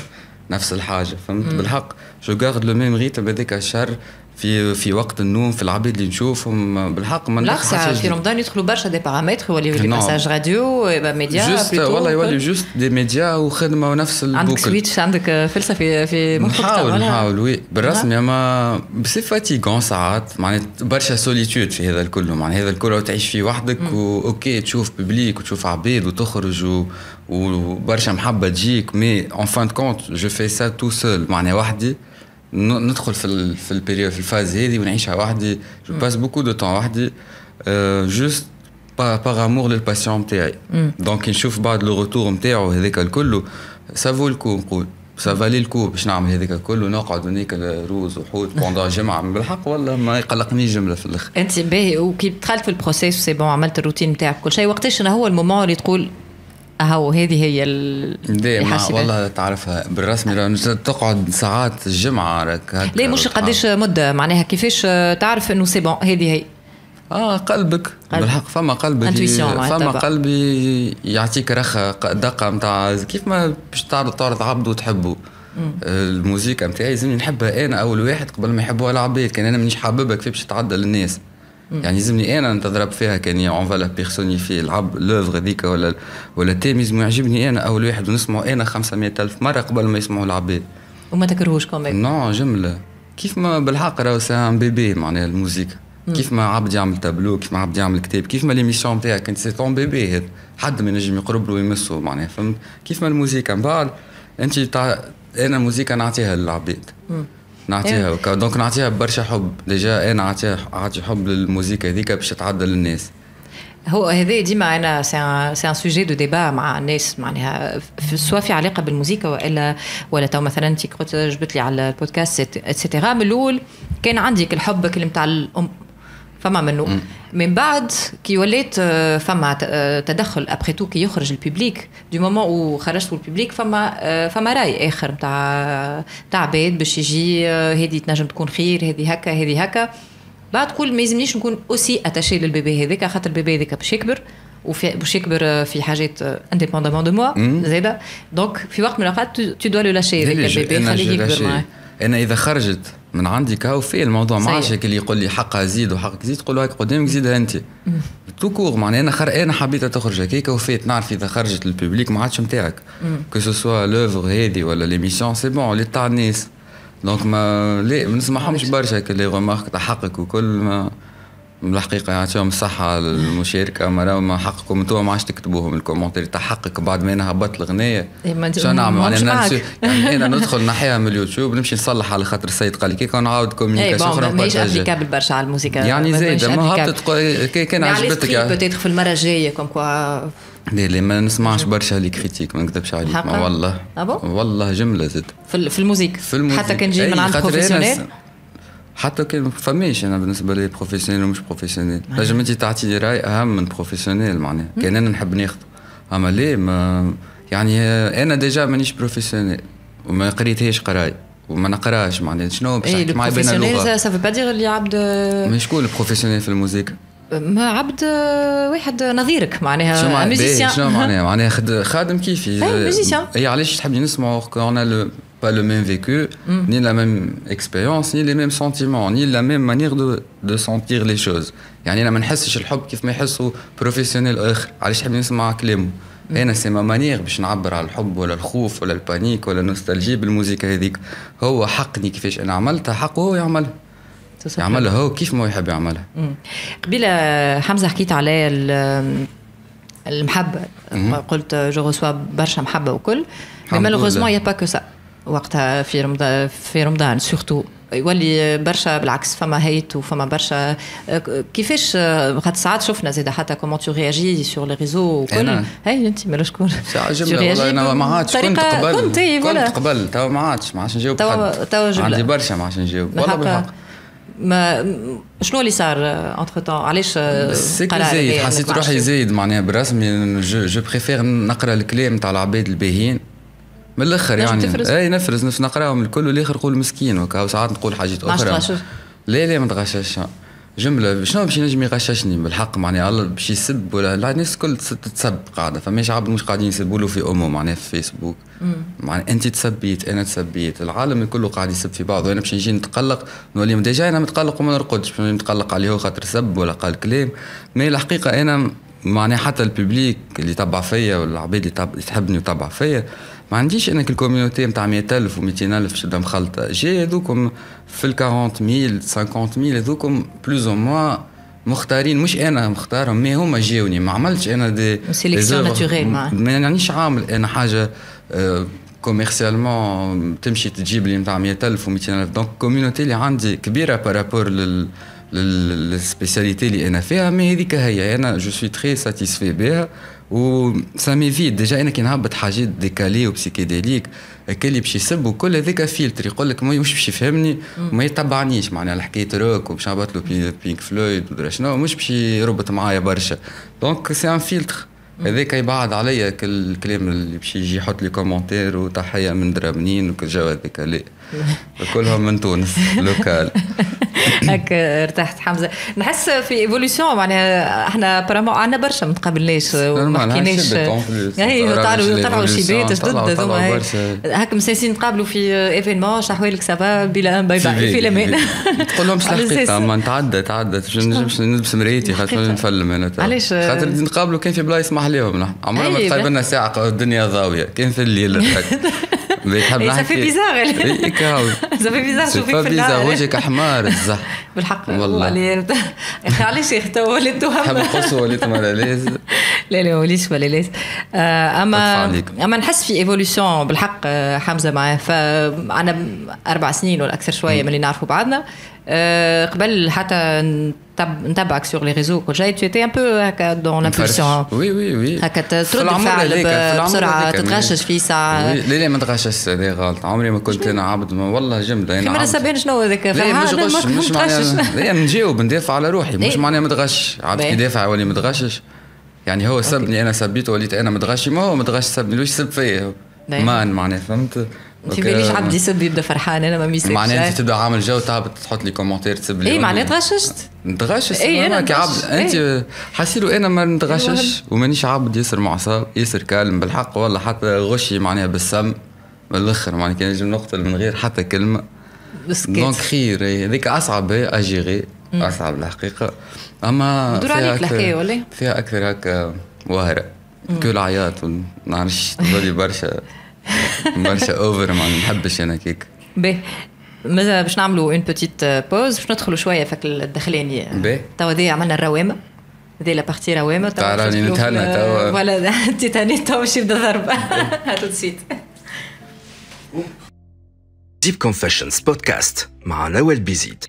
Speaker 3: نفس الحاجة فهمت؟ بالحق. je garde le même rythme هذاك الشهر في في وقت النوم في العبيد اللي نشوفهم. بالحق
Speaker 2: ما بالعكس في رمضان يدخلوا برشا des paramètres يولي لي passage radio média
Speaker 3: juste والله يولي juste des médias وخدمه ونفس ال boucle.
Speaker 2: عندك switch عندك فلسفه في في
Speaker 3: مخك نحاول نحاول oui. بالرسمي اما c'est fatigant ساعات. معناتها برشا solitude في هذا الكل. معناتها هذا الكل تعيش فيه وحدك و ok تشوف public وتشوف عبيد وتخرج و... وبرشا محبه تجيك mais en fin de compte je fais ça tout seul معناها وحدي ندخل في في ال période في ال phase هذه ونعيشها وحدي je passe beaucoup de temps وحدي juste par amour لل passion نتاعي donc نشوف بعد le retour نتاعو هذاك الكل ça vaut le coup نقول ça valait le coup باش نعمل هذاك الكل ونقعد وناكل روز وحوت pendant جمعة. بالحق والله ما يقلقنيش جملة في الآخر.
Speaker 2: أنت باهي وكي دخلت في ال process c'est bon عملت الروتين نتاعك كل شيء. وقتاش هو ال moment اللي تقول أهو هذه هي
Speaker 3: ال والله تعرفها بالرسمي تقعد ساعات الجمعة راك
Speaker 2: ليه مش قديش مدة معناها كيفاش تعرف إنه سي بون هذه هي؟
Speaker 3: آه قلبك. قلب. بالحق فما قلب فما قلبي يعطيك رخا دقة نتاع كيف ما باش تعرض تعرض عبد وتحبه. الموسيقى نتاعي لازمني نحبها أنا أول واحد قبل ما يحبوها العباد كان أنا مانيش حاببها كيف باش للناس يعني لازمني أنا نتضرب فيها كان اون فالا بيرسونيفي العب لوفغ هذيك ولا ولا thème لازم يعجبني أنا أول واحد ونسمعه أنا 500 ألف مرة قبل ما يسمعوا العباد.
Speaker 2: وما تكرهوش كمان
Speaker 3: non جملة. كيف ما بالحق راهو c'est un bébé معناها الموسيقى. كيف ما عبد يعمل تابلو كيف ما عبد يعمل كتاب كيف ما l'émission نتاعك انت c'est ton bébé هذا. حد ما ينجم يقرب له ويمسه معناها فهمت؟ كيف ما الموسيقى من بعد أنت تع... أنا الموسيقى نعطيها للعباد. نعطيها إيه. donc نعطيها برشا حب. déjà أنا اعطيها اعطي حب للموسيقى هذيك باش تعدى للناس
Speaker 2: هو هذا ديما أنا سي ان سوجي دو ديبا مع الناس معناها سواء في علاقة بالموسيقى والا ولا تو مثلا انت كنت جبت لي على البودكاست اتسيتيرا من الأول كان عندك الحب نتاع الام فما منه. من بعد كي وليت آه، فما آه، تدخل ابخي تو كي يخرج الببليك دو مومون أو خرجت الببليك فما آه، فما رأي آخر نتاع نتاع عباد باش يجي هذه تنجم تكون خير هذه هكا هذه هكا. بعد تقول ما يلزمنيش نكون aussi attaché لل bébé هذاك خاطر ال bébé هذاك باش يكبر وفي باش يكبر في حاجات indépendamment de moi زاده donc في وقت من الأوقات tu dois le lâcher هذاك ال bébé خليه يكبر معاه.
Speaker 3: أنا إذا خرجت من عندي كاو في الموضوع. ما عادش اللي يقول لي حقها زيد وحقك زيد تقول له هيك قدامك زيدها أنت. tout court معناها أنا خر... أنا حبيت تخرج هكاك وفات نعرف إذا خرجت لل public ما عادش نتاعك que ce soit l'œuvre هذه ولا l'émission c'est bon اللي تاع الناس donc ما لا ما نسمعهمش برشا كل les remarques تاع حقك وكل ما بالحقيقة يعطيهم الصحة المشاركة ما حقكم أنتم ما عادش تكتبوهم ال commentaire تاع حقك بعد ما أنا هبطت الغنية
Speaker 2: إيه،
Speaker 3: شو نعمل؟ يعني, يعني أنا ندخل نحيها من اليوتيوب نمشي نصلح على خاطر السيد قال لي كيك ونعاود
Speaker 2: communication أخرى ماهيش applicable برشا على الموسيقى.
Speaker 3: يعني زايدة ما هبطت كان عجبتك
Speaker 2: يعني في المرة الجاية comme quoi
Speaker 3: لا لا ما نسمعش برشا les critiques ما نكذبش عليك والله. والله جملة زد
Speaker 2: في ال musique في ال musique حتى كان جاي من عند professionnel
Speaker 3: حتى كان ما فماش أنا بالنسبة لي professionnel ومش professionnel نجم انت تعطيني رأي أهم من professionnel معناها. كان أنا نحب ناخذه أما ليه؟ ما يعني أنا déjà مانيش بروفيسيونيل وما قريتهاش قراي وما نقراش معناها. شنو باش
Speaker 2: نحكي؟ معايا بين اللغة. ça veut pas dire اللي عبد
Speaker 3: ما شكون ال professionnel في الموسيقى.
Speaker 2: ما عبد واحد نظيرك معناها.
Speaker 3: musicien شنو معناها؟ معناها خادم كيفي. اي علاش تحبي نسمعوا لو pas le même vécu, mm. ni la même expérience, ni les mêmes sentiments, ni la même manière de, de sentir les choses. يعني أنا ما نحسش الحب كيف ما يحسوا professionnel اخر علاش نحب نسمع كلامه أنا c'est ma manière باش نعبر على الحب ولا الخوف ولا ال panique ولا ال nostalgie بالموسيقى هذيك هو حقني كيفاش أنا عملتها حقه هو يعملها يعملها هو كيف ما يحب يعملها
Speaker 2: قبيله حمزه حكيت على المحبه قلت je reçois برشا محبه وكل mais malheureusement y a pas que ça وقتها في رمضان في رمضان surtout يولي برشا بالعكس فما hate وفما برشا. كيفاش خاطر ساعات شفنا زاد حتى comment tu réagis sur les réseaux وكل هاي أنت مالا شكون
Speaker 3: جملة أنا ما عادش كنت قبل. كنت, كنت قبل. تو ما عادش ما عادش نجاوب تو تو عندي برشا ما عادش نجاوب والله بالحق.
Speaker 2: ما شنو اللي صار entre temps علاش
Speaker 3: زايد حسيت روحي زايد معناها برسمي. je préfère نقرأ الكلام تاع العباد الباهيين. من الأخر يعني. تفرز. إي نفرز نفس نقراهم الكل والآخر نقول مسكين وكا وساعات نقول حاجات أخرى. لا لا ما تغشش. جملة شنو باش ينجم يغششني؟ بالحق معناها الله باش يسب ولا لا؟ الناس الكل تسب قاعدة. فماش عبد مش قاعدين يسبوا له في أمه معناها في فيسبوك. معناها أنت تسبيت أنا تسبيت. العالم كله قاعد يسب في بعضه. وأنا باش نجي نتقلق نولي déjà أنا متقلق وما نرقدش. باش نتقلق عليه خاطر سب ولا قال كلام. mais الحقيقة أنا معناها حتى ال public اللي تبع فيا والعباد اللي تحبني وتبع فيا ما عنديش أنا ال community نتاع 100000 و200000 شده مخلطه جاي هذوكم في ال 40000 50000 هذوكم plus ou moins مختارين. مش أنا مختارهم mais هما جاوني. ما عملتش أنا des
Speaker 2: sélections naturelles
Speaker 3: ما يعنيش عامل أنا حاجة commercialement تمشي تجيب لي نتاع 100000 و200000 donc ال community اللي عندي كبيرة par rapport لل لل spécialité اللي أنا فيها. mais هذيك هي. أنا je suis très satisfait بها. و ça m'évite déjà أنا كي نهبط حاجات décalées و psychédéliques اللي باش يسب وكل هذاك فيلتر يقول لك مش باش يفهمني وما يتبعنيش معناها الحكاية روك وباش نهبط له Pink Floyd ودرا شنو مش باش يربط معايا برشا. donc c'est un filtre هذاك يبعد عليا كل الكلام اللي باش يجي يحط لي كومنتير وتحيه من درا منين وكل جو هذاك لا كلهم من تونس لوكال.
Speaker 2: هك ارتحت حمزة. نحس في ايفوليسيون معناها إحنا برامو عندنا برشا ما تقابلناش وما حكيناش. طلعوا طلعوا شيبات جدد هكا مساسين نتقابلوا في ايفينمون شحوالك سافا بلا باي باي في الامان
Speaker 3: تقول لهم الحقيقة ما نتعدى تعدى باش نجمش نلبس مرايتي خاطر نفلم أنا
Speaker 2: علاش؟
Speaker 3: خاطر نتقابلوا كان في بلايص نحن عمرنا ما تقابلنا لنا ساعة الدنيا ضاوية. كان في الليل.
Speaker 2: بيحب نحكي fait bizarre
Speaker 3: اي
Speaker 2: ça fait bizarre شوفيك
Speaker 3: في النهار وجهك احمر الزح
Speaker 2: بالحق. والله يا أخي علاش يا أخي تو وليت
Speaker 3: حب القصوى وليت ملالاز
Speaker 2: لا لا وليش ملالاز اما أما نحس في ايفوليسيون بالحق حمزة معاه. فانا أربع سنين ولا أكثر شوية من اللي نعرفوا بعضنا. قبل حتى نتابعك سور لي ريزو كل شيء étais un peu هكا دون لامبولسيون
Speaker 3: oui oui oui
Speaker 2: هكا ترد الفعل بسرعة تتغشش فيه ساعه
Speaker 3: لا لا ما تغشش هذه غلط عمري ما كنت أنا عبد والله جمله
Speaker 2: أنا عبد سبعين شنو هذاك
Speaker 3: مش غش مش معناها نجاوب ندافع على روحي مش معناها متغش عبد كي يدافع يولي متغشش يعني هو سبني أنا سبيته وليت أنا متغشي ما هو متغش سبني ليش سب فيا مان معناها فهمت
Speaker 2: في باليش عبد يسب يبدا فرحان أنا ما ميسبش
Speaker 3: معناها انت تبدأ عامل جو تعب تحط لي commentaire تسب لي
Speaker 2: اي معناها تغششت.
Speaker 3: نتغشش اي أنا كعبد. انت حسيلو أنا ما نتغشش؟ ومانيش عبد ياسر معصب ياسر كالم بالحق والله حتى غشي معناها بالسم من الآخر معناها كان نجم نقتل من غير حتى كلمة. دونك خير هذيك أصعب اجيغي أصعب الحقيقة. أما
Speaker 2: دور عليك الحكاية ولا
Speaker 3: فيها أكثر هكا واهرة. كل عياط ونعرفش تظلي برشا. برشا اوفر ما نحبش أنا كيك
Speaker 2: باهي ماذا باش نعملوا une petite pause باش ندخلوا شوية في الدخلاني
Speaker 3: باهي
Speaker 2: توا دي عملنا الروامه هذه la partie روامه
Speaker 3: توا راني نتهنى توا
Speaker 2: voilà تهنيت توا باش يبدا ضرب tout de
Speaker 1: suite Deep Confessions Podcast مع نوال بيزيد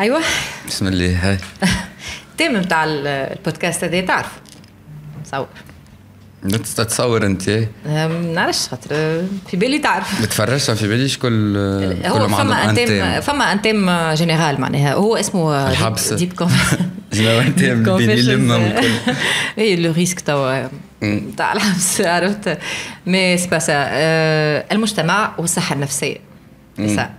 Speaker 2: أيوه.
Speaker 3: بسم الله هاي.
Speaker 2: التيم نتاع البودكاست هذا تعرف؟ تصور
Speaker 3: تتصور أنت
Speaker 2: ما نعرفش خاطر في بالي تعرف.
Speaker 3: بتفرجها في باليش كل
Speaker 2: هو فما انتيم فما أنتيم جينيرال معناها. هو اسمه
Speaker 3: الحبس.
Speaker 2: ديب
Speaker 3: شنو أنتيم بين لمم
Speaker 2: اي لو ريسك توا تاع الحبس عرفت؟ مي سي با سا المجتمع والصحة النفسية. ça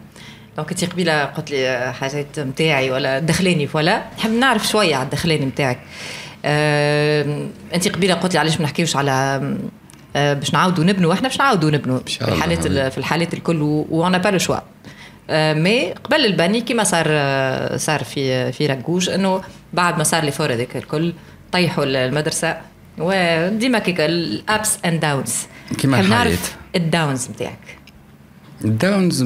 Speaker 2: donc انت قبيلة قلت لي حاجات نتاعي ولا دخلاني voilà. نحب نعرف شوية على الدخلاني نتاعك أه انت قبيلة قلت لي علاش ما نحكيوش على أه باش نعاودوا نبنوا إحنا باش نعاودوا نبنوا في الحالات في الحالات الكل وأنا pas le choix أه mais قبل البني كيما صار صار في في رجوج إنه بعد ما صار لي فور هذاك الكل طيحوا المدرسة وديما كيك ال ups and downs
Speaker 3: كيما
Speaker 2: نعرف ال downs نتاعك
Speaker 3: ال downs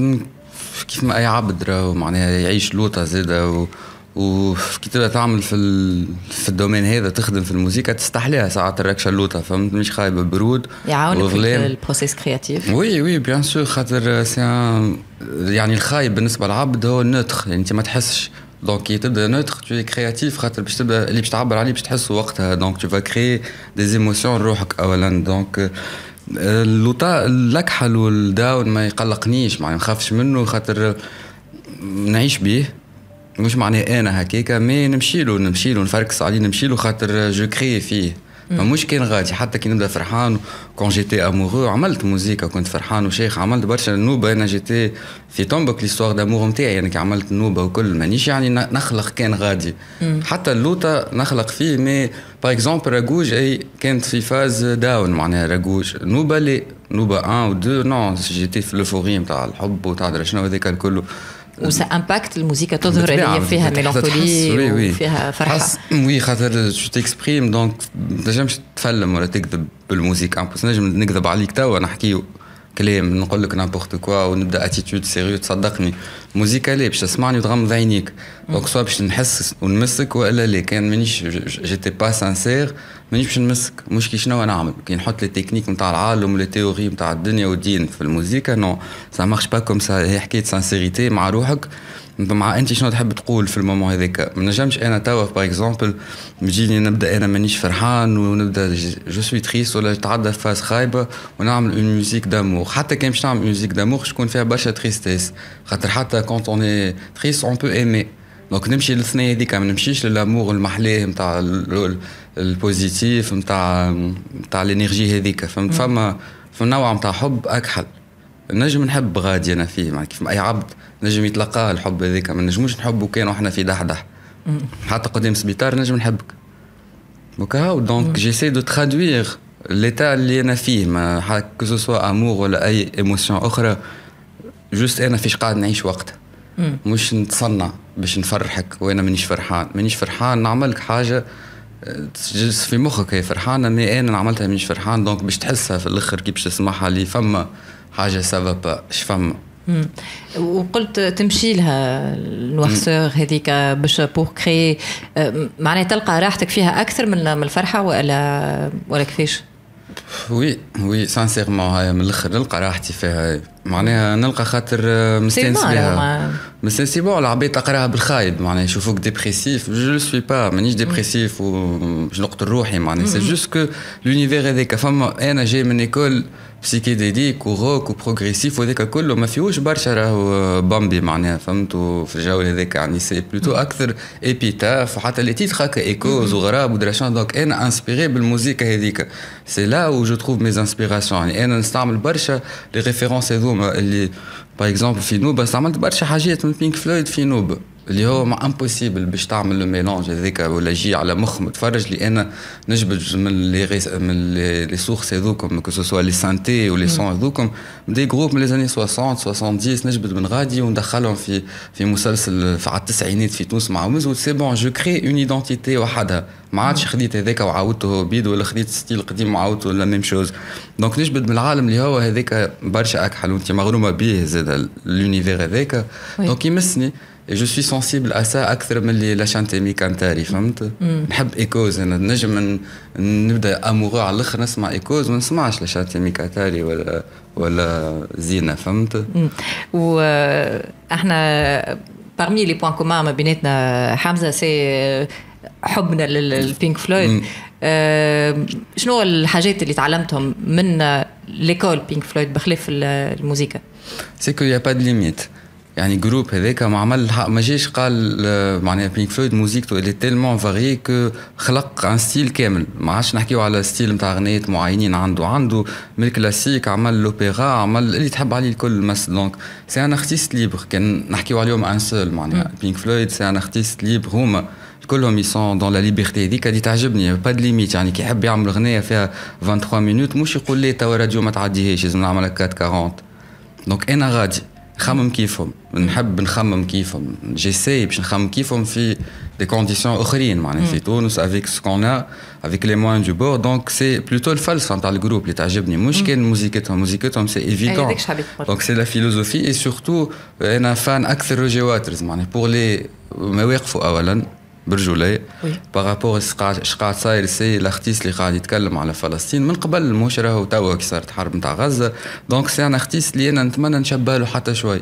Speaker 3: كيف ما أي عبد راهو معناها يعيش لوطة زادة و... وكي تبدأ تعمل في ال... في ال domaine هذا تخدم في الموسيقى تستحليها ساعات الركشه اللوطه فهمت؟ مش خايبة برود
Speaker 2: يعاونك في ال process
Speaker 3: créatif. oui oui bien sûr خاطر يعني الخايب بالنسبة للعبد هو ال neutre يعني أنت ما تحسش. donc كي تبدأ neutre t'es créatif خاطر باش تبدأ اللي باش تعبر عليه باش تحسه وقتها. donc tu vas créer des émotions روحك اولا. donc اللوطا الاكحل وال down ما يقلقنيش ما نخافش منه خاطر نعيش به مش معناه أنا هكاكا mais نمشي له نمشي له نفركس عليه نمشي له خاطر je crée فيه. مش كان غادي. حتى كي نبدا فرحان quand j'étais amoureux عملت موزيكا كنت فرحان وشيخ عملت برشا نوبة. أنا j'étais في تومبك l'histoire d'amour نتاعي يعني كي عملت نوبة وكل مانيش يعني نخلق كان غادي. حتى اللوطه نخلق فيه mais par exemple راجوج أي كانت في phase down معناها راجوج نوبة لي نوبة 1 و 2 non j'étais في l'euphorie نتاع الحب وتاع شنو هذاك الكل.
Speaker 2: و ça impacte الموسيقى تظهر اللي فيها mélancolie وفيها فرحة.
Speaker 3: oui خاطر je t'exprime donc ما تنجمش تفلم ولا تكذب بالموسيقى. نجم نكذب عليك توا نحكيو كلام نقول لك n'importe quoi ونبدأ attitude sérieux تصدقني. موزيكا لا باش تسمعني وتغمض عينيك. donc soit باش نحس ونمسك وإلا لا كان مانيش j'étais pas sincère مانيش باش نمسك. مش كي شنو نعمل كي نحط les techniques نتاع العالم و les théories نتاع الدنيا والدين في الموزيكا non ça marche pas comme ça هي حكاية sincérité مع روحك. مع أنت شنو تحب تقول في ال moment هذاك؟ ما نجمش أنا توا par exemple يجيني نبدأ أنا مانيش فرحان ونبدأ je suis triste ولا تعدى phase خايبة ونعمل une musique d'amour حتى كان باش نعمل musique d'amour شكون فيها برشا tristesse خاطر حتى quand on est triste on peut aimer donc نمشي للثنية هذيك ما نمشيش لل amour المحلاه نتاع ال positif نتاع نتاع ال énergie هذيك. فهمت؟ فما في نوع نتاع حب أكحل. نجم نحب غادي أنا فيه يعني كيف أي عبد نجم يتلقاه الحب هذاك ما نجموش نحبه كان وإحنا في دحدح. حتى قدام سبيطار نجم نحبك. وكا donc j'essaie de traduire l'état اللي أنا فيه. ما que ce soit amour ولا أي émotion أخرى juste أنا فيش قاعد نعيش وقتها مش نتصنع باش نفرحك وأنا مانيش فرحان. مانيش فرحان نعملك حاجة في مخك هي فرحانة mais أنا عملتها مانيش فرحان donc باش تحسها في الآخر كي باش تسمعها لي فما حاجة سافا با اش فما
Speaker 2: وقلت تمشي لها ال noirceur هذيك باش pour créer معناها تلقى راحتك فيها أكثر من من الفرحة ولا ولا كيفاش؟
Speaker 3: oui oui sincèrement هاي من الآخر نلقى راحتي فيها معناها نلقى خاطر مستانس بها. مستانس bon العباد تقراها بالخايب معناها يشوفوك dépressif je suis pas مانيش dépressif وباش نقتل روحي معناها. c'est juste que l'univers هذاك فما أنا جاي من école psychédélique و rock و progressif وهذاك كله ما فيهوش برشا راهو بامبي معناها فهمتوا في الجو هذاك يعني c'est plutôt أكثر Epitaph وحتى les titres هكا Echoes وغراب ودراشان donc أنا inspiré بالموزيكا هذيك c'est là où je trouve mes inspirations يعني أنا نستعمل برشا les références هذوما اللي par exemple في نوبه استعملت برشا حاجات من Pink Floyd في نوبه اللي هو ما impossible باش تعمل le mélange هذاك ولا جي على مخ متفرج اللي أنا نجبد من les من les sources هذوكم que ce soit les synthés و les sons هذوكم. des groupes من les années 60 70 نجبد من غادي وندخلهم في في مسلسل في على التسعينات في تونس مع ومز c'est bon je crée une identité وحدها. ما عادش خديت هذاك وعاودته بيد ولا خديت style قديم وعاودته la même chose donc نجبد من العالم اللي هو هذاك برشا أكحل وأنت مغرومة به زاد l'univers هذاك. donc يمسني. je suis sensible à ça أكثر من اللي Lasciatemi cantare فهمت؟ نحب Echoes أنا نجم نبدأ amoureux على الأخر نسمع Echoes وما نسمعش Lasciatemi cantare ولا ولا زينة فهمت؟
Speaker 2: وإحنا parmi les points communs ما بيناتنا حمزة c'est حبنا للبينك فلويد شنو الحاجات اللي تعلمتهم من l'école بينك فلويد بخلاف الموسيقى؟
Speaker 3: c'est qu'il y a pas de limites يعني groupe هذاك ما عمل ما جاش قال معناها بينك فلويد موزيكتو اللي tellement varié que خلق un style كامل. ما عادش نحكيو على style نتاع غنيات معينين عنده عنده من الكلاسيك عمل لوبيرا عمل اللي تحب عليه الكل mais donc c'est un artiste libre كان نحكيو عليهم en seul معناها. بينك فلويد c'est un artiste libre هما كلهم ils sont dans la liberté هذيك اللي تعجبني. pas de limites يعني كي يحب يعمل غنيه فيها 23 minutes مش يقول لي توا راديو ما تعديهاش لازم نعمل 440 donc أنا غادي نخمم كيفهم. نحب نخمم كيفهم. j'essaye باش نخمم كيفهم في des conditions أخرين معناها في تونس avec ce qu'on a avec les moyens du bord donc c'est plutôt الفلسفه نتاع ال groupe اللي تعجبني. مش كان موزيكتهم موزيكتهم c'est évident donc c'est la philosophie et surtout أنا fan أكثر روجي واترز معناها pour les مواقفه اولا. برجوليه par rapport اش قاعد صاير c'est l'artiste اللي قاعد يتكلم على فلسطين. من قبل مش راهو توا كي صارت حرب نتاع غزة. donc c'est un artiste اللي أنا نتمنى نشبه له حتى شوي.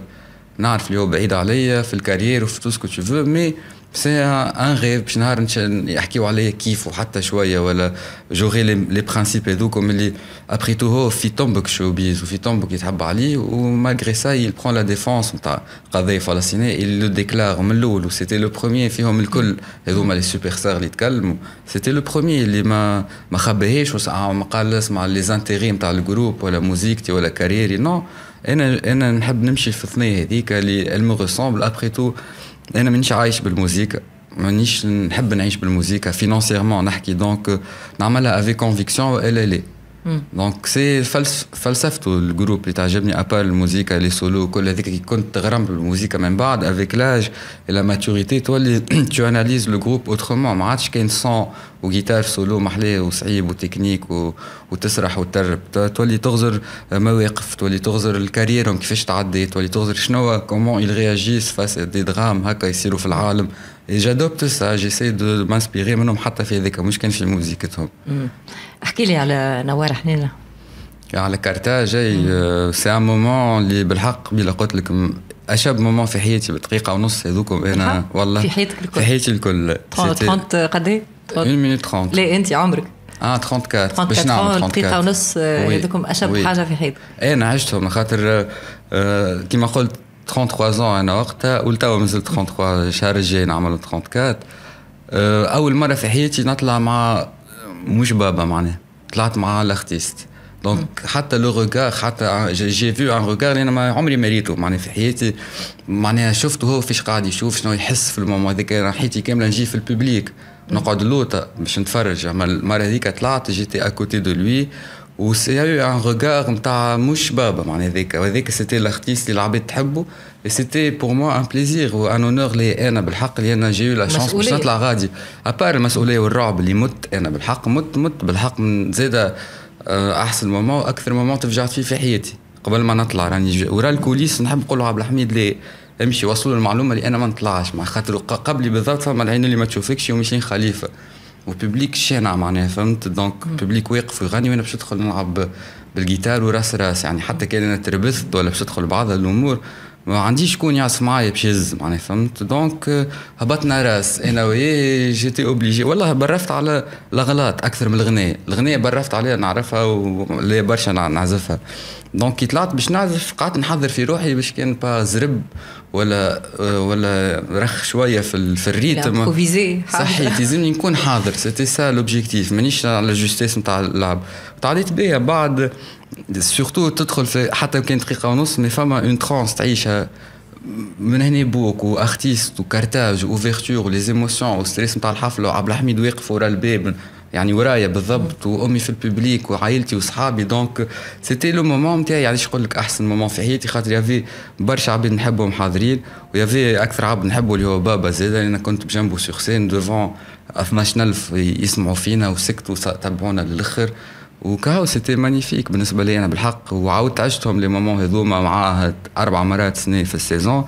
Speaker 3: نعرف اللي هو بعيد عليا في ال carrière وفي tout ce que tu veux mais c'est un rêve باش نهار يحكيو عليا كيف وحتى شوية ولا j'aurai les principes هذوكم اللي après tout هو في تومبك showbiz وفي تومبك يتحب عليه و malgré ça il prend la défense نتاع قضية فلسطينيه il le déclare من الأول و c'était le premier فيهم الكل. هذوما les superstars اللي يتكلموا c'était le premier اللي ما ما خباهاش ما قال اسمع les intérêts نتاع ال groupe ولا موزيكتي ولا carrière ي non أنا أنا نحب نمشي في الثنية هذيك اللي elle me ressemble après tout أنا مانيش عايش بالموسيقى مانيش نحب نعيش بالموسيقى. financièrement نحكي. donc نعملها avec conviction voilà donc c'est فلسفته ال groupe اللي تعجبني à part الموسيقى les solos كل هذيك كي كنت تغرم بالموسيقى من بعد avec l'âge la maturité تولي tu analyses le groupe autrement ما عادش كان un son و guitare solo محلاه وصعيب وتكنيك و... وتسرح وترب تولي تغزر مواقف تولي تغزر ال carrière كيفاش تعدي تولي تغزر شنو comment ils réagissent face des drames هكا يصيروا في العالم جادوبت سا جيسي دو مانسبيري منهم حتى في هذاك مش كان في موزيكتهم
Speaker 2: احكي لي على نوار حنينة.
Speaker 3: على كارتا جاي سي ان مومون اللي بالحق بلا قلت لك أشب مومون في حياتي بدقيقة ونص هذوكم أنا والله.
Speaker 2: في حياتك الكل؟
Speaker 3: في حياتي الكل.
Speaker 2: 30 قد إيه؟
Speaker 3: 1 مينوت 30
Speaker 2: لا أنت عمرك.
Speaker 3: آه 34 باش نعمل
Speaker 2: 34 دقيقة ونص هذوكم أشب وي. حاجة في حياتك.
Speaker 3: أنا عشتهم. خاطر آه كيما قلت 33 ans أنا وقتها ولتوا مازلت 33 الشهر الجاي نعمل 34 آه أول مرة في حياتي نطلع مع مش بابا معناها. طلعت مع l'artiste donc حتى le regard حتى j'ai vu un regard اللي أنا ما عمري ما ريته. معناها في حياتي معناها شفته هو فيش قاعد يشوف شنو يحس في ال moment هذاك أنا حياتي كاملة نجي في ال public نقعد لوطا باش نتفرج. المره هذيك طلعت j'étais à côté de lui و j'ai eu un regard نتاع مش بابا معناها هذاك وهذاك c'était l'artiste اللي العباد تحبه c'était pour moi un plaisir و un honneur لي أنا بالحق اللي أنا j'ai la chance باش نطلع غادي à part المسؤوليه والرعب اللي مت أنا بالحق مت مت بالحق من زاده احسن moment وأكثر moment تفجعت فيه في حياتي قبل ما نطلع راني ورا ال coulisses نحب نقول عبد الحميد لي امشي وصلوا المعلومه اللي أنا ما نطلعش مع خاطر قبلي بالضبط فما العين اللي ما تشوفكش ومشين خليفه وببليك شانع معناها فهمت؟ دونك ببليك واقف ويغني وأنا باش ندخل نلعب بالجيتار وراس راس يعني حتى كان أنا تربثت ولا باش ندخل بعض الأمور. ما عنديش شكون يعص معايا باش يهز معناها فهمت؟ دونك هبطنا راس. أنا وياه جيتي اوبليجي والله برفت على الأغلاط أكثر من الغناء. الغناء برفت عليها نعرفها ولا برشا نعزفها. دونك كي طلعت باش نعزف قعدت نحضر في روحي باش كان با زرب. ولا ولا رخ شوية في في الريتم. صحيح لازمني نكون حاضر. c'était ça l'objectif مانيش على ال justesse نتاع اللعب. تعديت بيها بعد surtout تدخل في حتى كان دقيقة ونص mais فما une transe تعيشها. من هنا بوك و artiste وكارتاج و ouverture و les émotions وال stress نتاع الحفلة وعبد الحميد واقف ورا الباب. يعني ورايا بالضبط وأمي في ال public وعائلتي وصحابي. donc c'était le moment نتاعي علاش نقول لك أحسن moment في حياتي؟ خاطر يافي برشا عباد نحبهم حاضرين ويافي أكثر عبد نحبه اللي هو بابا زاد أنا كنت بجنبه sur scène devant 12000 يسمعوا فينا وسكتوا تبعونا للآخر. وكاو c'était magnifique بالنسبة لي أنا بالحق. وعاودت عشتهم les moments هذوما معاه أربع مرات سنه في ال saison.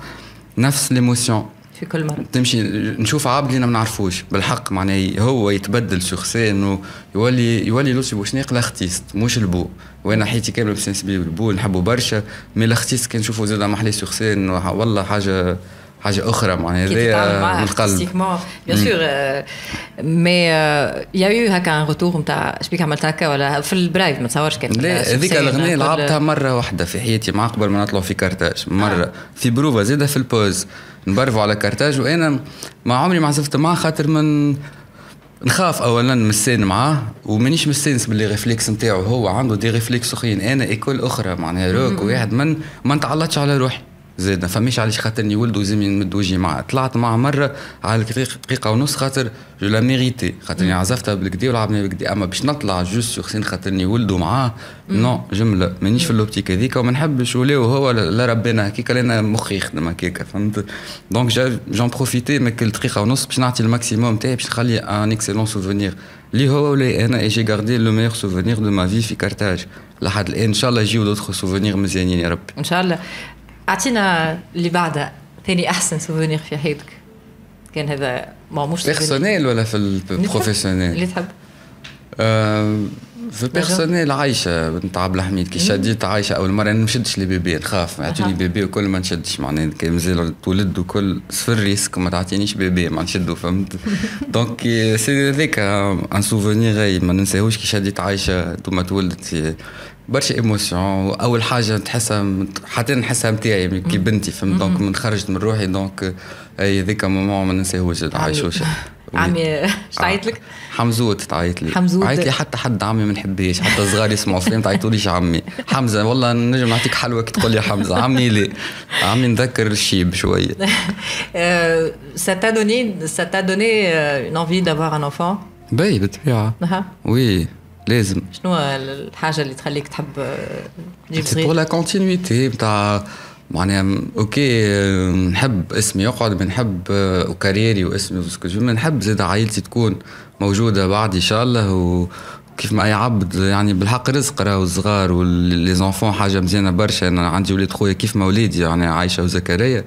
Speaker 3: نفس l'émotion
Speaker 2: في كل مرة.
Speaker 3: تمشي نشوف عبد اللي ما نعرفوش. بالحق معناه هو يتبدل شخصيا انه يولي لطفي بوشناق l'artiste مش البو وأنا حياتي كاملة بالنسبة لي البو نحبه برشا. مي لاختيست كي نشوفه زاد محلي انه والله حاجة حاجة أخرى معناها هذايا من القلب
Speaker 2: بيان سور مي يا يو هكا ان روتور نتاع شبيك عملت هكا ولا في البرايف ما تصورش كان.
Speaker 3: لا هذيك الأغنية لعبتها مرة واحدة في حياتي مع قبل ما نطلع في كارتاج. مرة آه. في بروفا زيدها في البوز. نبرفوا على كارتاج وأنا ما عمري ما عزفت معاه خاطر من نخاف اولا مسان معاه ومانيش مستانس باللي ريفليكس نتاعو هو عنده دي ريفليكس أخرين. أنا ايكول أخرى معناها روك واحد من ما نتعلقش على روحي. زاد فماش علاش خاطرني ولد وزمي نمد وجهي معاه طلعت معاه مرة على دقيقة ونص خاطر je l'ai mérité خاطرني عزفتها بالكدا ولعبنا بالكدا أما باش نطلع juste شخصين خاطرني ولدوا معاه non جمله مانيش في ال optique هذيك وما نحبش ولاو هو لا ربنا هكيك أنا مخي يخدم هكاك فهمت؟ donc j'en profitais من كل دقيقة ونص باش نعطي ال maximum تاعي باش نخلي un excellent souvenir اللي هو ولا أنا et j'ai gardé le meilleur souvenir de ma vie في كارتاج لحد الآن إن شاء الله يجيو d'autres souvenirs مزيانين يا ربي.
Speaker 2: إن شاء الله. أعطينا اللي بعدها ثاني أحسن souvenir في حياتك. كان هذا mais مش
Speaker 3: personnel ولا في ال professionnel
Speaker 2: اللي تحب؟
Speaker 3: في ال personnel عايشة بنت عبد الحميد. كي شديت عايشة أول مرة أنا ما نشدش les bébés نخاف. يعطوني bébé وكل ما نشدش. معناها كي مازال تولد وكل صفر risque ما تعطينيش bébé ما نشدو فهمت؟ donc c'est هذاك un souvenir ما ننساهوش كي شديت عايشة ثم تولدت برشا émotion اول حاجة تحسها حتى نحسها نتاعي كي بنتي فهمت؟ دونك من خرجت من روحي donc et ذيك moment ما ننساهوش عايشوش
Speaker 2: عمي تعيط لك؟
Speaker 3: حمزوت تعيط لي.
Speaker 2: حمزوت.
Speaker 3: عيط لي حتى حد عمي ما نحبيش حتى صغار يسمعوا فيهم ما تعيطوليش عمي. حمزة والله نجم نعطيك حلوة كي تقول لي حمزة. عمي لي. عمي نذكر الشيب شوية.
Speaker 2: ça t'a donné ça t'a donné une envie d'avoir un enfant
Speaker 3: باهي بالطبيعة. oui. لازم.
Speaker 2: شنو الحاجة اللي تخليك تحب تجيب
Speaker 3: صغير؟ pour la continuité نتاع معناها OK نحب اسمي يقعد نحب و carrière ي واسمي وسكو نحب زاد عائلتي تكون موجودة بعد إن شاء الله. و كيف ما أي عبد يعني بالحق رزق راهو الصغار و les enfants حاجة مزيانة برشا. أنا عندي ولاد خويا كيف ما وليدي يعني عايشة وزكريا.